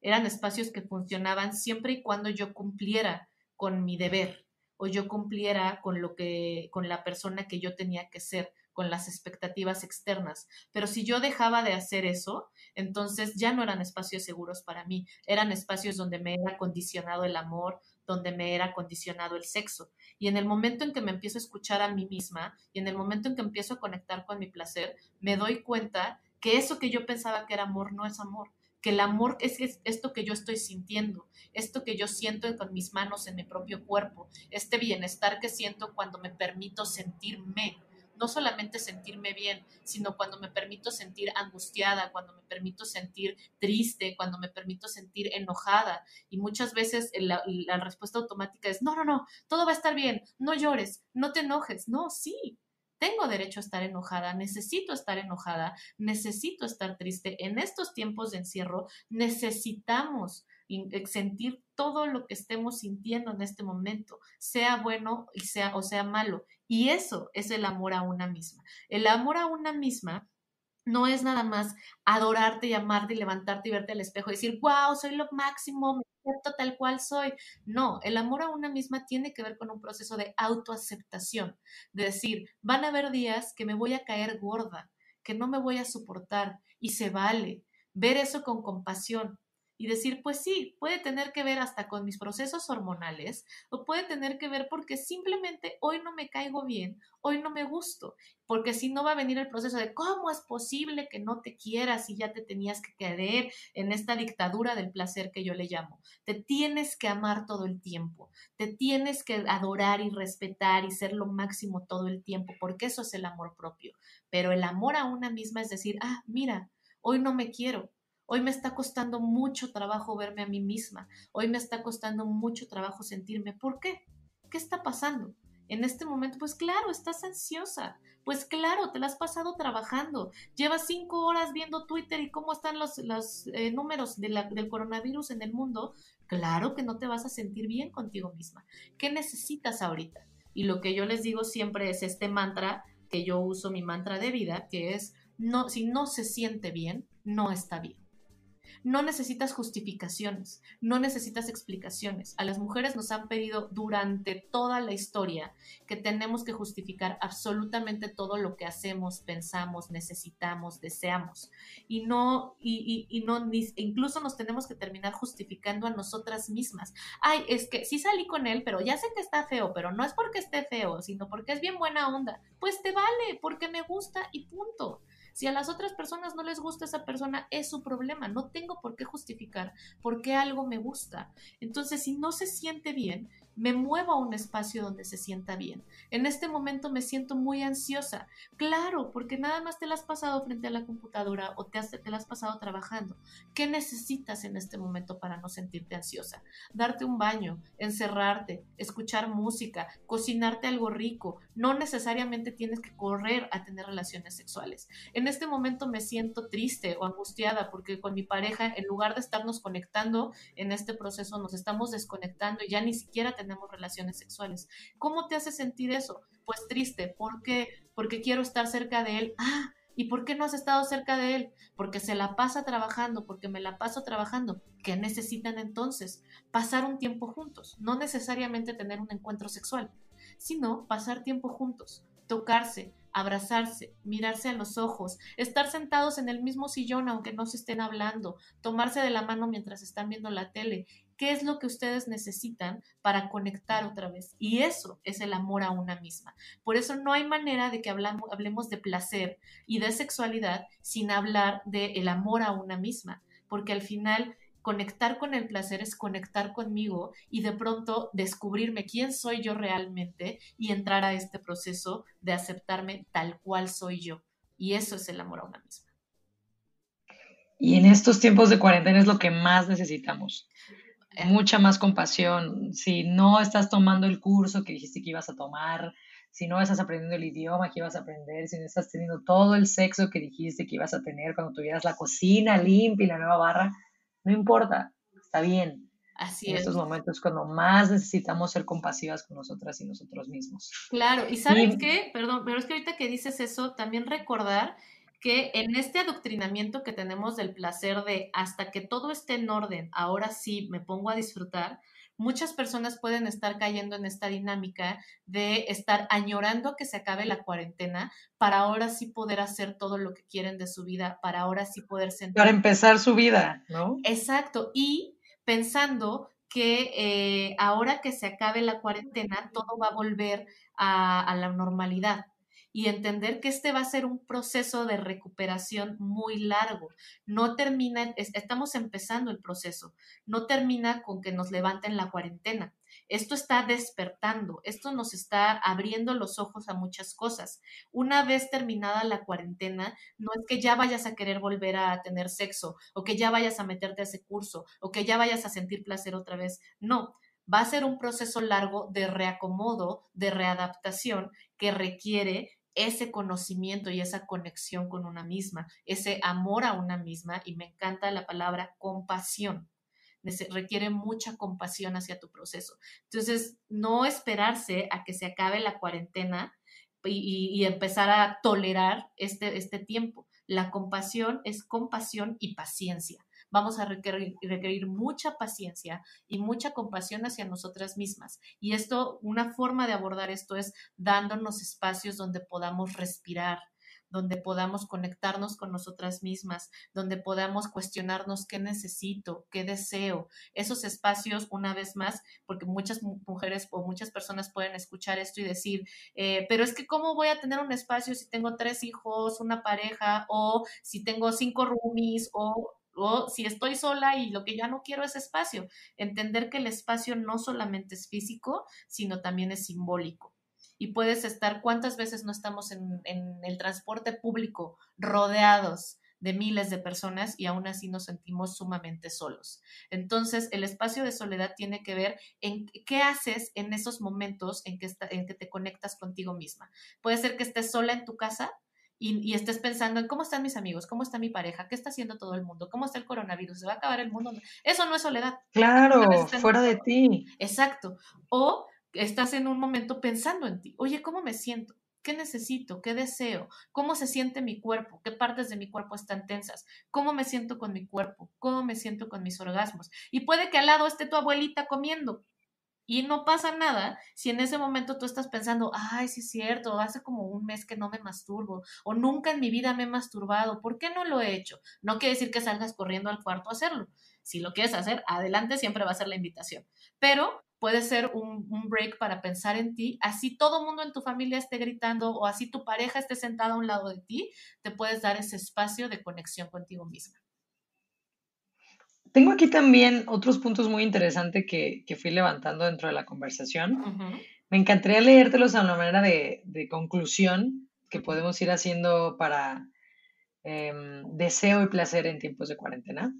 eran espacios que funcionaban siempre y cuando yo cumpliera con mi deber o yo cumpliera con lo que con la persona que yo tenía que ser con las expectativas externas. Pero si yo dejaba de hacer eso, entonces ya no eran espacios seguros para mí, eran espacios donde me era condicionado el amor, donde me era condicionado el sexo. Y en el momento en que me empiezo a escuchar a mí misma y en el momento en que empiezo a conectar con mi placer, me doy cuenta que eso que yo pensaba que era amor no es amor, que el amor es, esto que yo estoy sintiendo, esto que yo siento con mis manos en mi propio cuerpo, este bienestar que siento cuando me permito sentirme, no solamente sentirme bien, sino cuando me permito sentir angustiada, cuando me permito sentir triste, cuando me permito sentir enojada. Y muchas veces la, respuesta automática es, no, no, no, todo va a estar bien, no llores, no te enojes. No, sí, tengo derecho a estar enojada, necesito estar enojada, necesito estar triste. En estos tiempos de encierro necesitamos sentir todo lo que estemos sintiendo en este momento, sea bueno y sea, o sea malo. Y eso es el amor a una misma. El amor a una misma no es nada más adorarte y amarte y levantarte y verte al espejo y decir, wow, soy lo máximo, me acepto tal cual soy. No, el amor a una misma tiene que ver con un proceso de autoaceptación, de decir, van a haber días que me voy a caer gorda, que no me voy a soportar y se vale. Ver eso con compasión, y decir, pues sí, puede tener que ver hasta con mis procesos hormonales o puede tener que ver porque simplemente hoy no me caigo bien, hoy no me gusto, porque si no va a venir el proceso de cómo es posible que no te quieras y ya te tenías que querer en esta dictadura del placer que yo le llamo. Te tienes que amar todo el tiempo, te tienes que adorar y respetar y ser lo máximo todo el tiempo, porque eso es el amor propio. Pero el amor a una misma es decir, ah, mira, hoy no me quiero, Hoy me está costando mucho trabajo verme a mí misma. Hoy me está costando mucho trabajo sentirme. ¿Por qué? ¿Qué está pasando? En este momento, pues claro, estás ansiosa. Pues claro, te la has pasado trabajando. Llevas cinco horas viendo Twitter y cómo están los, eh, números del coronavirus en el mundo. Claro que no te vas a sentir bien contigo misma. ¿Qué necesitas ahorita? Y lo que yo les digo siempre es este mantra que yo uso, mi mantra de vida, que es, no, si no se siente bien, no está bien. No necesitas justificaciones, no necesitas explicaciones. A las mujeres nos han pedido durante toda la historia que tenemos que justificar absolutamente todo lo que hacemos, pensamos, necesitamos, deseamos. Y no, y, no, incluso nos tenemos que terminar justificando a nosotras mismas. Ay, es que sí salí con él, pero ya sé que está feo, pero no es porque esté feo, sino porque es bien buena onda. Pues te vale, porque me gusta y punto. Si a las otras personas no les gusta esa persona, es su problema. No tengo por qué justificar por qué algo me gusta. Entonces, si no se siente bien, me muevo a un espacio donde se sienta bien. En este momento me siento muy ansiosa. Claro, porque nada más te la has pasado frente a la computadora o te, has, te la has pasado trabajando. ¿Qué necesitas en este momento para no sentirte ansiosa? Darte un baño, encerrarte, escuchar música, cocinarte algo rico. No necesariamente tienes que correr a tener relaciones sexuales. En este momento me siento triste o angustiada porque con mi pareja, en lugar de estarnos conectando en este proceso, nos estamos desconectando y ya ni siquiera tenemos tenemos relaciones sexuales. ¿Cómo te hace sentir eso? Pues triste, ¿por qué? Porque quiero estar cerca de él. Ah, ¿y por qué no has estado cerca de él? Porque se la pasa trabajando, porque me la paso trabajando. ¿Qué necesitan entonces? Pasar un tiempo juntos, no necesariamente tener un encuentro sexual, sino pasar tiempo juntos, tocarse, abrazarse, mirarse a los ojos, estar sentados en el mismo sillón aunque no se estén hablando, tomarse de la mano mientras están viendo la tele qué es lo que ustedes necesitan para conectar otra vez. Y eso es el amor a una misma. Por eso no hay manera de que hablamos, hablemos de placer y de sexualidad sin hablar del el amor a una misma, porque al final conectar con el placer es conectar conmigo y de pronto descubrirme quién soy yo realmente y entrar a este proceso de aceptarme tal cual soy yo. Y eso es el amor a una misma. Y en estos tiempos de cuarentena es lo que más necesitamos mucha más compasión. Si no estás tomando el curso que dijiste que ibas a tomar, si no estás aprendiendo el idioma que ibas a aprender, si no estás teniendo todo el sexo que dijiste que ibas a tener cuando tuvieras la cocina limpia y la nueva barra, no importa, está bien. Así en estos momentos cuando más necesitamos ser compasivas con nosotras y nosotros mismos. Claro, y sabes qué, perdón, pero es que ahorita que dices eso, también recordar que en este adoctrinamiento que tenemos del placer de hasta que todo esté en orden, ahora sí me pongo a disfrutar, muchas personas pueden estar cayendo en esta dinámica de estar añorando que se acabe la cuarentena para ahora sí poder hacer todo lo que quieren de su vida, para ahora sí poder sentir. Para empezar su vida, ¿no? Exacto, y pensando que eh, ahora que se acabe la cuarentena, todo va a volver a, a la normalidad y entender que este va a ser un proceso de recuperación muy largo. No termina, estamos empezando el proceso, no termina con que nos levanten la cuarentena. Esto está despertando, esto nos está abriendo los ojos a muchas cosas. Una vez terminada la cuarentena, no es que ya vayas a querer volver a tener sexo o que ya vayas a meterte a ese curso o que ya vayas a sentir placer otra vez. No, va a ser un proceso largo de reacomodo, de readaptación que requiere ese conocimiento y esa conexión con una misma, ese amor a una misma, y me encanta la palabra compasión. Requiere mucha compasión hacia tu proceso. Entonces, no esperarse a que se acabe la cuarentena y, empezar a tolerar este, este tiempo. La compasión es compasión y paciencia vamos a requerir, mucha paciencia y mucha compasión hacia nosotras mismas. Y esto, una forma de abordar esto es dándonos espacios donde podamos respirar, donde podamos conectarnos con nosotras mismas, donde podamos cuestionarnos qué necesito, qué deseo. Esos espacios, una vez más, porque muchas mujeres o muchas personas pueden escuchar esto y decir, eh, pero es que ¿cómo voy a tener un espacio si tengo tres hijos, una pareja o si tengo cinco roomies o si estoy sola y lo que ya no quiero es espacio, entender que el espacio no solamente es físico, sino también es simbólico. Y puedes estar, ¿cuántas veces no estamos en, el transporte público rodeados de miles de personas y aún así nos sentimos sumamente solos. Entonces, el espacio de soledad tiene que ver en qué haces en esos momentos en que te conectas contigo misma. Puede ser que estés sola en tu casa y, estés pensando en cómo están mis amigos, cómo está mi pareja, qué está haciendo todo el mundo, cómo está el coronavirus, se va a acabar el mundo. Eso no es soledad. Claro, fuera de ti. Exacto. O estás en un momento pensando en ti. Oye, ¿cómo me siento? ¿Qué necesito? ¿Qué deseo? ¿Cómo se siente mi cuerpo? ¿Qué partes de mi cuerpo están tensas? ¿Cómo me siento con mi cuerpo? ¿Cómo me siento con mis orgasmos? Y puede que al lado esté tu abuelita comiendo. Y no pasa nada si en ese momento tú estás pensando, ay, sí es cierto, hace como un mes que no me masturbo, o nunca en mi vida me he masturbado, ¿por qué no lo he hecho? No quiere decir que salgas corriendo al cuarto a hacerlo. Si lo quieres hacer, adelante, siempre va a ser la invitación. Pero puede ser un, un break para pensar en ti, así todo mundo en tu familia esté gritando o así tu pareja esté sentada a un lado de ti, te puedes dar ese espacio de conexión contigo misma. Tengo aquí también otros puntos muy interesantes que, fui levantando dentro de la conversación. Me encantaría leértelos a una manera de, conclusión que podemos ir haciendo para em, deseo y placer en tiempos de cuarentena.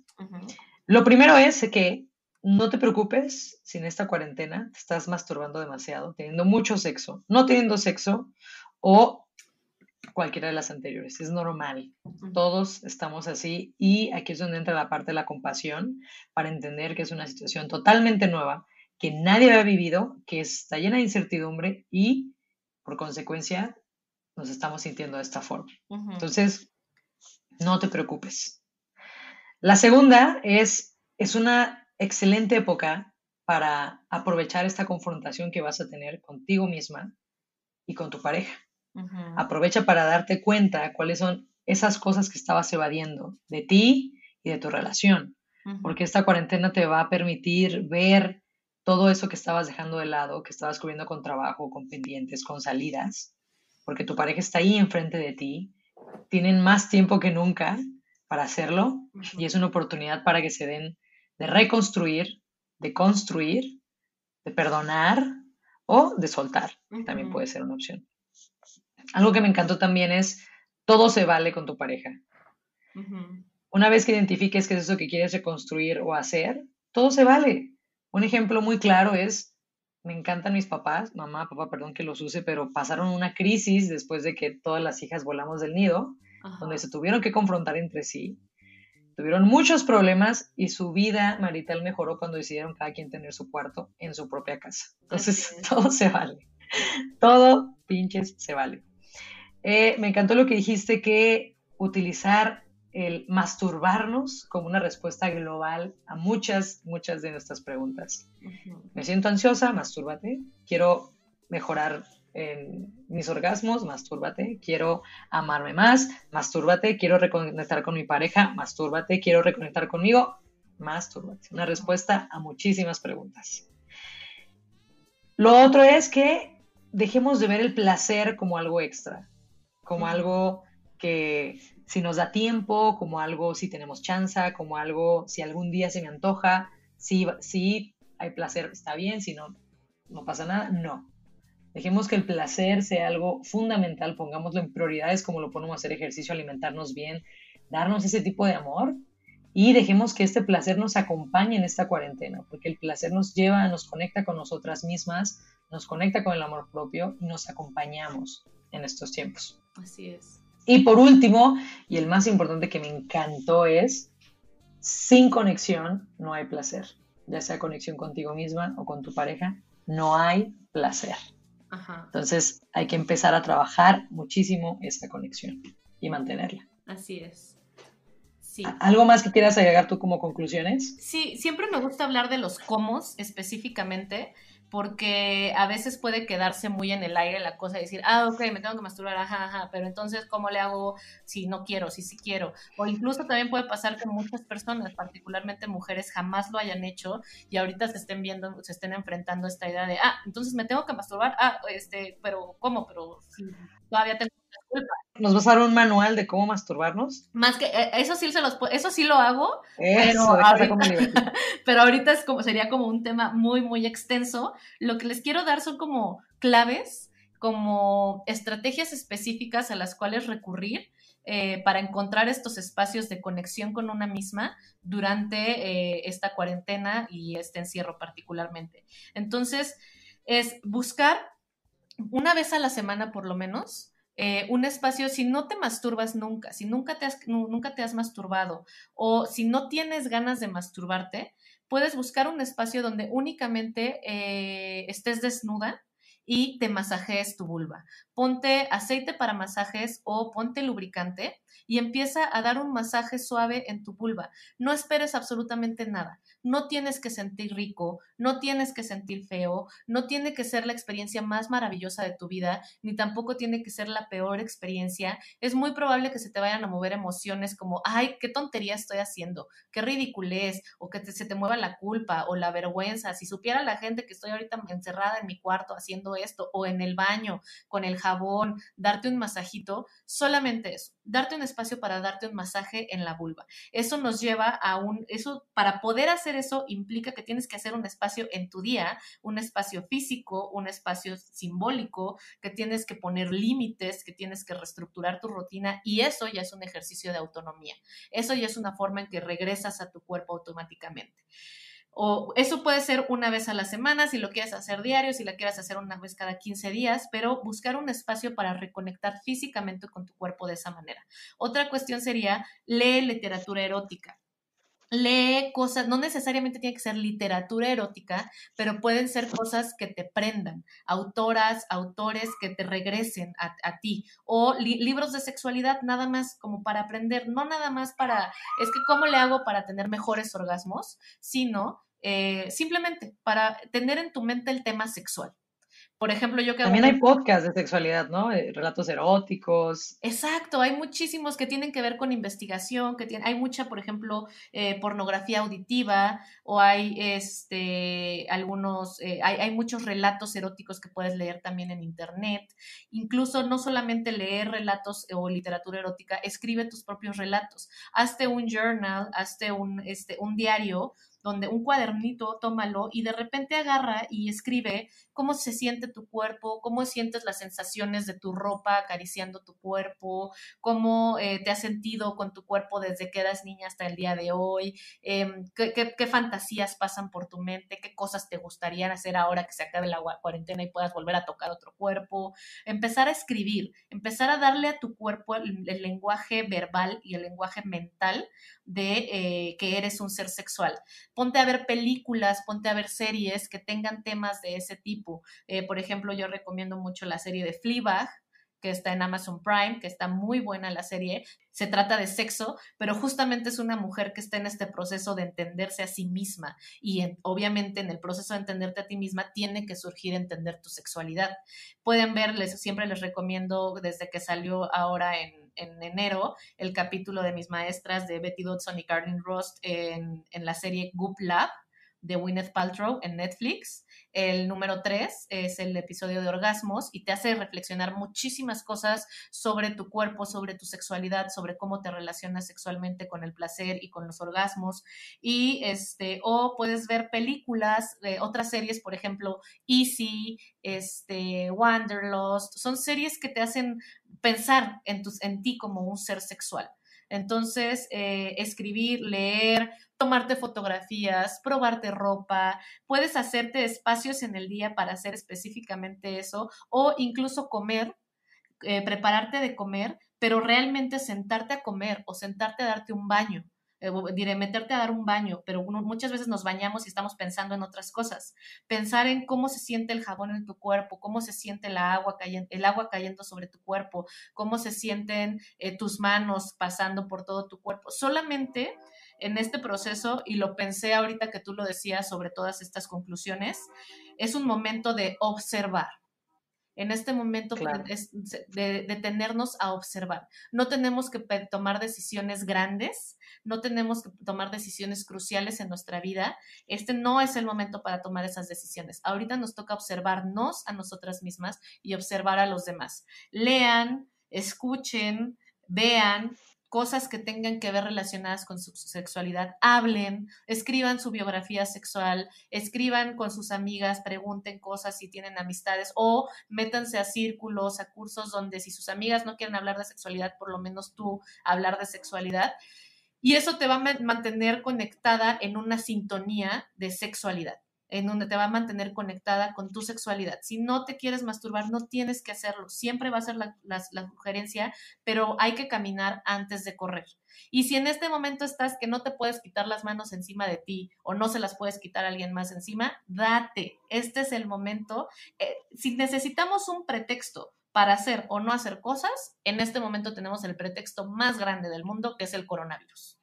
Lo primero es que no te preocupes si en esta cuarentena te estás masturbando demasiado, teniendo mucho sexo, no teniendo sexo o cualquiera de las anteriores. Es normal. Todos estamos así y aquí es donde entra la parte de la compasión para entender que es una situación totalmente nueva, que nadie había vivido, que está llena de incertidumbre y por consecuencia nos estamos sintiendo de esta forma. Entonces, no te preocupes. La segunda es, es una excelente época para aprovechar esta confrontación que vas a tener contigo misma y con tu pareja. Aprovecha para darte cuenta cuáles son esas cosas que estabas evadiendo de ti y de tu relación, porque esta cuarentena te va a permitir ver todo eso que estabas dejando de lado, que estabas cubriendo con trabajo, con pendientes, con salidas, porque tu pareja está ahí enfrente de ti, tienen más tiempo que nunca para hacerlo y es una oportunidad para que se den de reconstruir, de construir, de perdonar o de soltar. También puede ser una opción. Algo que me encantó también es, todo se vale con tu pareja. Una vez que identifiques qué es eso que quieres reconstruir o hacer, todo se vale. Un ejemplo muy claro es, me encantan mis papás, mamá, papá, perdón que los use, pero pasaron una crisis después de que todas las hijas volamos del nido, donde se tuvieron que confrontar entre sí. Tuvieron muchos problemas y su vida marital mejoró cuando decidieron cada quien tener su cuarto en su propia casa. Entonces, [laughs] todo se vale. Todo pinches se vale. Eh, me encantó lo que dijiste, que utilizar el masturbarnos como una respuesta global a muchas, muchas de nuestras preguntas. Me siento ansiosa, mastúrbate. Quiero mejorar en mis orgasmos, mastúrbate. Quiero amarme más, mastúrbate. Quiero reconectar con mi pareja, mastúrbate. Quiero reconectar conmigo, mastúrbate. Una respuesta a muchísimas preguntas. Lo otro es que dejemos de ver el placer como algo extra como algo que si nos da tiempo, como algo si tenemos chance, como algo si algún día se me antoja, si, si hay placer, está bien, si no, no pasa nada, no. Dejemos que el placer sea algo fundamental, pongámoslo en prioridades como lo ponemos a hacer ejercicio, alimentarnos bien, darnos ese tipo de amor y dejemos que este placer nos acompañe en esta cuarentena, porque el placer nos lleva, nos conecta con nosotras mismas, nos conecta con el amor propio y nos acompañamos en estos tiempos. Así es. Y por último, y el más importante que me encantó es, sin conexión no hay placer. Ya sea conexión contigo misma o con tu pareja, no hay placer. Entonces hay que empezar a trabajar muchísimo esta conexión y mantenerla. Así es. Sí. ¿Algo más que quieras agregar tú como conclusiones? Sí, siempre me gusta hablar de los cómo específicamente, porque a veces puede quedarse muy en el aire la cosa y decir, ah, ok, me tengo que masturbar, ajá, ajá, pero entonces, ¿cómo le hago si no quiero, si sí quiero? O incluso también puede pasar que muchas personas, particularmente mujeres, jamás lo hayan hecho y ahorita se estén viendo, se estén enfrentando a esta idea de, ah, entonces me tengo que masturbar, ah, este, pero ¿cómo? Pero si todavía tengo ¿Nos vas a dar un manual de cómo masturbarnos? Más que eh, eso sí se los eso sí lo hago, pero, ahorita, [laughs] pero ahorita es como sería como un tema muy muy extenso. Lo que les quiero dar son como claves, como estrategias específicas a las cuales recurrir eh, para encontrar estos espacios de conexión con una misma durante eh, esta cuarentena y este encierro particularmente. Entonces, es buscar una vez a la semana por lo menos eh, un espacio, si no te masturbas nunca, si nunca te, has, nunca te has masturbado o si no tienes ganas de masturbarte, puedes buscar un espacio donde únicamente eh, estés desnuda y te masajees tu vulva. Ponte aceite para masajes o ponte lubricante y empieza a dar un masaje suave en tu vulva. No esperes absolutamente nada no tienes que sentir rico, no tienes que sentir feo, no tiene que ser la experiencia más maravillosa de tu vida, ni tampoco tiene que ser la peor experiencia. Es muy probable que se te vayan a mover emociones como, ay, qué tontería estoy haciendo, qué ridiculez, o que se te mueva la culpa o la vergüenza. Si supiera la gente que estoy ahorita encerrada en mi cuarto haciendo esto, o en el baño con el jabón, darte un masajito, solamente eso, darte un espacio para darte un masaje en la vulva. Eso nos lleva a un, eso para poder hacer eso implica que tienes que hacer un espacio en tu día, un espacio físico, un espacio simbólico, que tienes que poner límites, que tienes que reestructurar tu rutina y eso ya es un ejercicio de autonomía. Eso ya es una forma en que regresas a tu cuerpo automáticamente. O eso puede ser una vez a la semana, si lo quieres hacer diario, si la quieres hacer una vez cada 15 días, pero buscar un espacio para reconectar físicamente con tu cuerpo de esa manera. Otra cuestión sería, lee literatura erótica lee cosas, no necesariamente tiene que ser literatura erótica, pero pueden ser cosas que te prendan, autoras, autores que te regresen a, ti, o libros de sexualidad nada más como para aprender, no nada más para, es que cómo le hago para tener mejores orgasmos, sino eh, simplemente para tener en tu mente el tema sexual. Por ejemplo, yo que... También hay podcasts de sexualidad, ¿no? Eh, relatos eróticos. Exacto, hay muchísimos que tienen que ver con investigación, que tienen, hay mucha, por ejemplo, eh, pornografía auditiva o hay este, algunos, eh, hay, hay, muchos relatos eróticos que puedes leer también en internet. Incluso no solamente leer relatos o literatura erótica, escribe tus propios relatos. Hazte un journal, hazte un, este, un diario donde un cuadernito, tómalo y de repente agarra y escribe cómo se siente tu cuerpo, cómo sientes las sensaciones de tu ropa acariciando tu cuerpo, cómo eh, te has sentido con tu cuerpo desde que eras niña hasta el día de hoy, em, qué, fantasías pasan por tu mente, qué cosas te gustaría hacer ahora que se acabe la cuarentena y puedas volver a tocar otro cuerpo. Empezar a escribir, empezar a darle a tu cuerpo el, lenguaje verbal y el lenguaje mental de eh, que eres un ser sexual ponte a ver películas, ponte a ver series que tengan temas de ese tipo. Eh, por ejemplo, yo recomiendo mucho la serie de Fleabag, que está en Amazon Prime, que está muy buena la serie. Se trata de sexo, pero justamente es una mujer que está en este proceso de entenderse a sí misma y obviamente en el proceso de entenderte a ti misma tiene que surgir entender tu sexualidad. Pueden verles, siempre les recomiendo desde que salió ahora en en enero el capítulo de mis maestras de Betty Dodson y Carlin Rost en, en la serie Goop Lab de Gwyneth Paltrow en Netflix. El número 3 es el episodio de orgasmos y te hace reflexionar muchísimas cosas sobre tu cuerpo, sobre tu sexualidad, sobre cómo te relacionas sexualmente con el placer y con los orgasmos. Y este, o puedes ver películas, otras series, por ejemplo, Easy, este, Wanderlust, son series que te hacen pensar en, tus, en ti como un ser sexual. Entonces, eh, escribir, leer, tomarte fotografías, probarte ropa, puedes hacerte espacios en el día para hacer específicamente eso o incluso comer, eh, prepararte de comer, pero realmente sentarte a comer o sentarte a darte un baño eh, diré meterte a dar un baño, pero muchas veces nos bañamos y estamos pensando en otras cosas. Pensar en cómo se siente el jabón en tu cuerpo, cómo se siente la agua cayendo, el agua cayendo sobre tu cuerpo, cómo se sienten eh, tus manos pasando por todo tu cuerpo. Solamente en este proceso, y lo pensé ahorita que tú lo decías sobre todas estas conclusiones, es un momento de observar en este momento es de detenernos a observar. No tenemos que tomar decisiones grandes, no tenemos que tomar decisiones cruciales en nuestra vida. Este no es el momento para tomar esas decisiones. Ahorita nos toca observarnos a nosotras mismas y observar a los demás. Lean, escuchen, vean, cosas que tengan que ver relacionadas con su sexualidad, hablen, escriban su biografía sexual, escriban con sus amigas, pregunten cosas si tienen amistades o métanse a círculos, a cursos donde si sus amigas no quieren hablar de sexualidad, por lo menos tú hablar de sexualidad. Y eso te va a mantener conectada en una sintonía de sexualidad en donde te va a mantener conectada con tu sexualidad. Si no te quieres masturbar, no tienes que hacerlo. Siempre va a ser la, sugerencia, pero hay que caminar antes de correr. Y si en este momento estás que no te puedes quitar las manos encima de ti o no se las puedes quitar a alguien más encima, date. Este es el momento. Eh, si necesitamos un pretexto para hacer o no hacer cosas, en este momento tenemos el pretexto más grande del mundo, que es el coronavirus.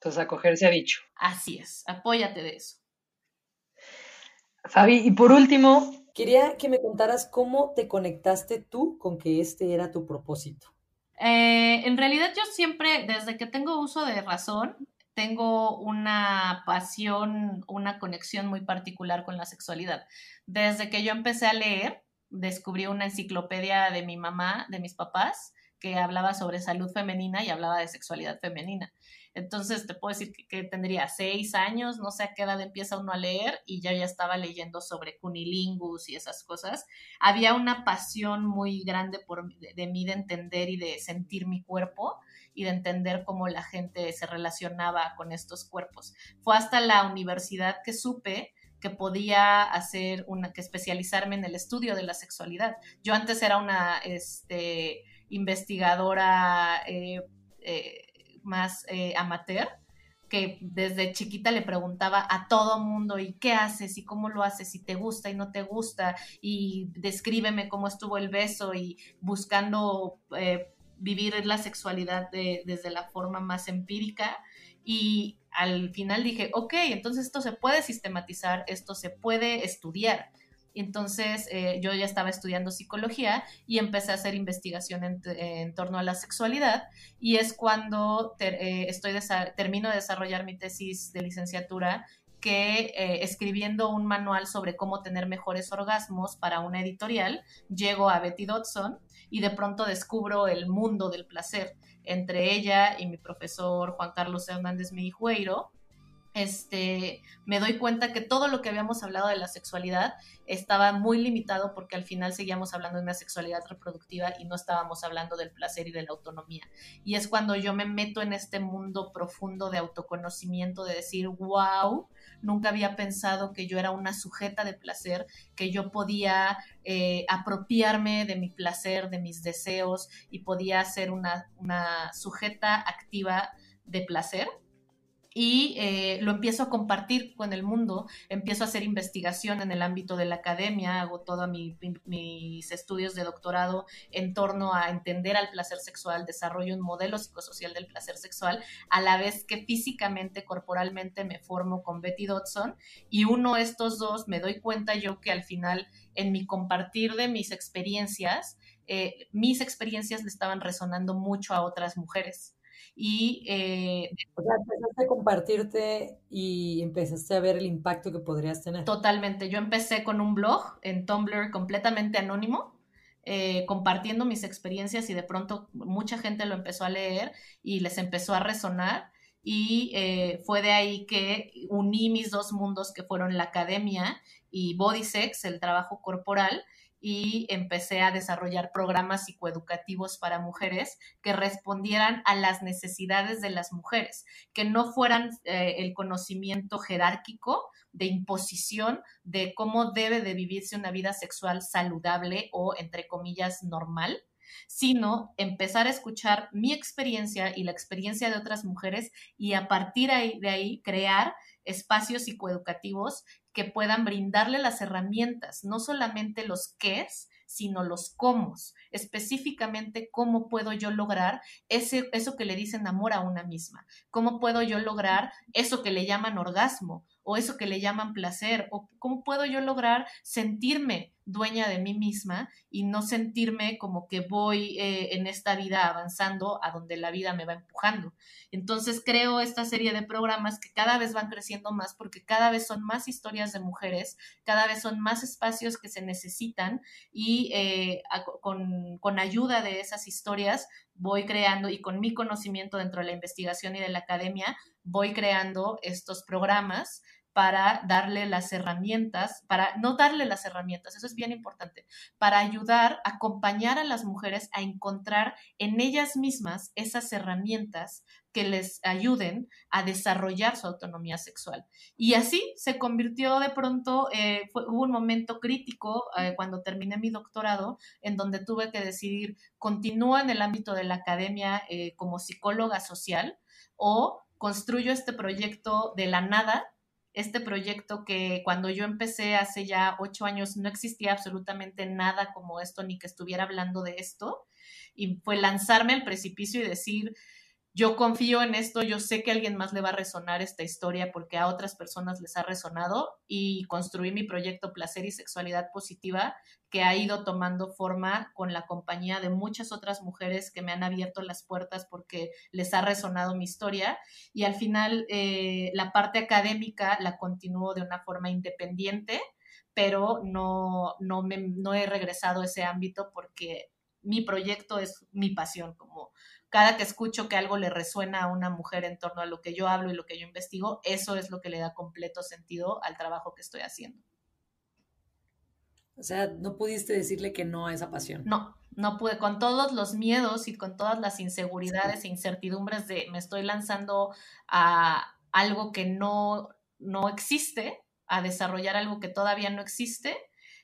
Entonces, acogerse ha dicho. Así es, apóyate de eso. Fabi, y por último... Quería que me contaras cómo te conectaste tú con que este era tu propósito. Eh, en realidad yo siempre, desde que tengo uso de razón, tengo una pasión, una conexión muy particular con la sexualidad. Desde que yo empecé a leer, descubrí una enciclopedia de mi mamá, de mis papás, que hablaba sobre salud femenina y hablaba de sexualidad femenina. Entonces te puedo decir que, tendría seis años, no sé a qué edad empieza uno a leer y yo ya estaba leyendo sobre cunilingus y esas cosas. Había una pasión muy grande por, de, mí de entender y de sentir mi cuerpo y de entender cómo la gente se relacionaba con estos cuerpos. Fue hasta la universidad que supe que podía hacer una, que especializarme en el estudio de la sexualidad. Yo antes era una este, investigadora eh, eh, más eh, amateur, que desde chiquita le preguntaba a todo mundo, ¿y qué haces? ¿Y cómo lo haces? ¿Y te gusta y no te gusta? Y descríbeme cómo estuvo el beso y buscando eh, vivir la sexualidad desde la forma más empírica. Y al final dije, ok, entonces esto se puede sistematizar, esto se puede estudiar. Entonces eh, yo ya estaba estudiando psicología y empecé a hacer investigación en, torno a la sexualidad y es cuando eh, estoy termino de desarrollar mi tesis de licenciatura que eh, escribiendo un manual sobre cómo tener mejores orgasmos para una editorial, llego a Betty Dodson y de pronto descubro el mundo del placer. Entre ella y mi profesor Juan Carlos Hernández Mijueiro este, me doy cuenta que todo lo que habíamos hablado de la sexualidad estaba muy limitado porque al final seguíamos hablando de una sexualidad reproductiva y no estábamos hablando del placer y de la autonomía. Y es cuando yo me meto en este mundo profundo de autoconocimiento, de decir, wow, nunca había pensado que yo era una sujeta de placer, que yo podía eh, apropiarme de mi placer, de mis deseos y podía ser una, una sujeta activa de placer y eh, lo empiezo a compartir con el mundo, empiezo a hacer investigación en el ámbito de la academia, hago todos mis estudios de doctorado en torno a entender al placer sexual, desarrollo un modelo psicosocial del placer sexual, a la vez que físicamente, corporalmente me formo con Betty Dodson y uno de estos dos me doy cuenta yo que al final en mi compartir de mis experiencias, eh, mis experiencias le estaban resonando mucho a otras mujeres y... Eh, o sea, empezaste a compartirte y empezaste a ver el impacto que podrías tener. Totalmente. Yo empecé con un blog en Tumblr completamente anónimo. Eh, compartiendo mis experiencias y de pronto mucha gente lo empezó a leer y les empezó a resonar y eh, fue de ahí que uní mis dos mundos que fueron la academia y body sex, el trabajo corporal, y empecé a desarrollar programas psicoeducativos para mujeres que respondieran a las necesidades de las mujeres, que no fueran eh, el conocimiento jerárquico de imposición de cómo debe de vivirse una vida sexual saludable o, entre comillas, normal, sino empezar a escuchar mi experiencia y la experiencia de otras mujeres y a partir de ahí crear espacios psicoeducativos que puedan brindarle las herramientas, no solamente los es, sino los cómo, específicamente cómo puedo yo lograr ese, eso que le dicen amor a una misma, cómo puedo yo lograr eso que le llaman orgasmo o eso que le llaman placer, o cómo puedo yo lograr sentirme dueña de mí misma y no sentirme como que voy eh, en esta vida avanzando a donde la vida me va empujando. Entonces creo esta serie de programas que cada vez van creciendo más porque cada vez son más historias de mujeres, cada vez son más espacios que se necesitan y eh, con, con ayuda de esas historias voy creando y con mi conocimiento dentro de la investigación y de la academia voy creando estos programas para darle las herramientas, para no darle las herramientas, eso es bien importante, para ayudar, acompañar a las mujeres a encontrar en ellas mismas esas herramientas que les ayuden a desarrollar su autonomía sexual. Y así se convirtió de pronto, eh, hubo un momento crítico eh, cuando terminé mi doctorado en donde tuve que decidir, continúa en el ámbito de la academia eh, como psicóloga social o construyo este proyecto de la nada este proyecto que cuando yo empecé hace ya ocho años no existía absolutamente nada como esto ni que estuviera hablando de esto. Y fue lanzarme al precipicio y decir, yo confío en esto, yo sé que alguien más le va a resonar esta historia porque a otras personas les ha resonado y construí mi proyecto Placer y Sexualidad Positiva que ha ido tomando forma con la compañía de muchas otras mujeres que me han abierto las puertas porque les ha resonado mi historia. Y al final eh, la parte académica la continúo de una forma independiente pero no, no, me, no he regresado a ese ámbito porque mi proyecto es mi pasión como cada que escucho que algo le resuena a una mujer en torno a lo que yo hablo y lo que yo investigo, eso es lo que le da completo sentido al trabajo que estoy haciendo. O sea, no pudiste decirle que no a esa pasión. No, no pude, con todos los miedos y con todas las inseguridades e incertidumbres de me estoy lanzando a algo que no, no existe, a desarrollar algo que todavía no existe,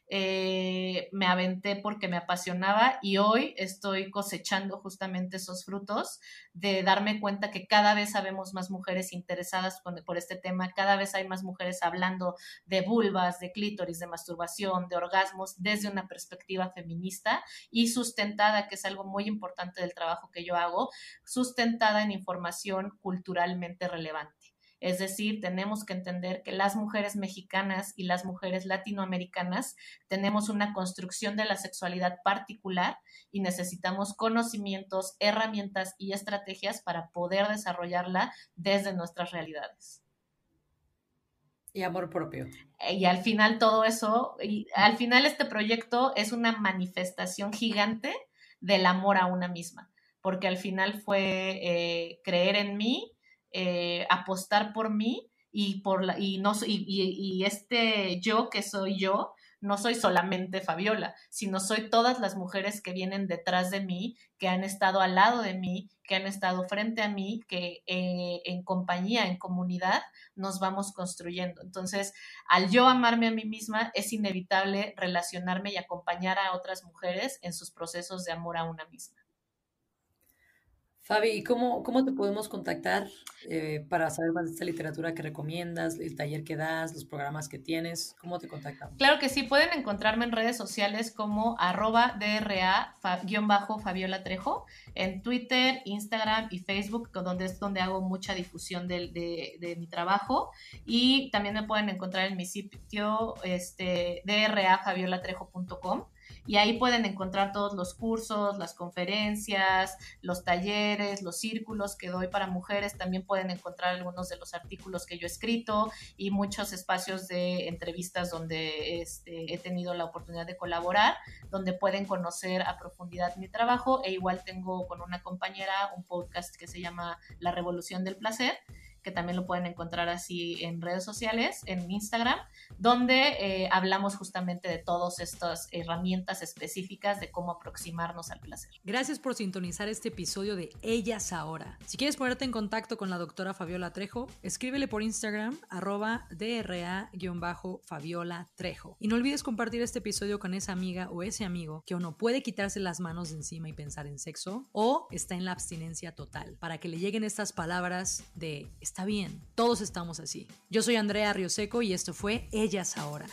eh, me aventé porque me apasionaba y hoy estoy cosechando justamente esos frutos de darme cuenta que cada vez sabemos más mujeres interesadas por este tema, cada vez hay más mujeres hablando de vulvas, de clítoris, de masturbación, de orgasmos desde una perspectiva feminista y sustentada, que es algo muy importante del trabajo que yo hago, sustentada en información culturalmente relevante. Es decir, tenemos que entender que las mujeres mexicanas y las mujeres latinoamericanas tenemos una construcción de la sexualidad particular y necesitamos conocimientos, herramientas y estrategias para poder desarrollarla desde nuestras realidades. Y amor propio. Y al final todo eso, y al final este proyecto es una manifestación gigante del amor a una misma, porque al final fue eh, creer en mí, eh, apostar por mí y por la, y no y, y, este yo que soy yo no soy solamente Fabiola, sino soy todas las mujeres que vienen detrás de mí, que han estado al lado de mí, que han estado frente a mí, que eh, en compañía, en comunidad, nos vamos construyendo. Entonces, al yo amarme a mí misma, es inevitable relacionarme y acompañar a otras mujeres en sus procesos de amor a una misma. Fabi, ¿cómo, cómo te podemos contactar eh, para saber más de esta literatura que recomiendas, el taller que das, los programas que tienes? ¿Cómo te contactamos? Claro que sí, pueden encontrarme en redes sociales como arroba DRA-Fabiola Trejo, en Twitter, Instagram y Facebook, donde es donde hago mucha difusión de, de, mi trabajo. Y también me pueden encontrar en mi sitio este, drafaviolatrejo.com y ahí pueden encontrar todos los cursos, las conferencias, los talleres, los círculos que doy para mujeres. También pueden encontrar algunos de los artículos que yo he escrito y muchos espacios de entrevistas donde este, he tenido la oportunidad de colaborar, donde pueden conocer a profundidad mi trabajo e igual tengo con una compañera un podcast que se llama La Revolución del Placer que también lo pueden encontrar así en redes sociales, en Instagram, donde eh, hablamos justamente de todas estas herramientas específicas de cómo aproximarnos al placer. Gracias por sintonizar este episodio de Ellas Ahora. Si quieres ponerte en contacto con la doctora Fabiola Trejo, escríbele por Instagram arroba DRA-Fabiola Trejo. Y no olvides compartir este episodio con esa amiga o ese amigo que o no puede quitarse las manos de encima y pensar en sexo o está en la abstinencia total, para que le lleguen estas palabras de está bien, todos estamos así. Yo soy Andrea Rioseco y esto fue Ellas Ahora.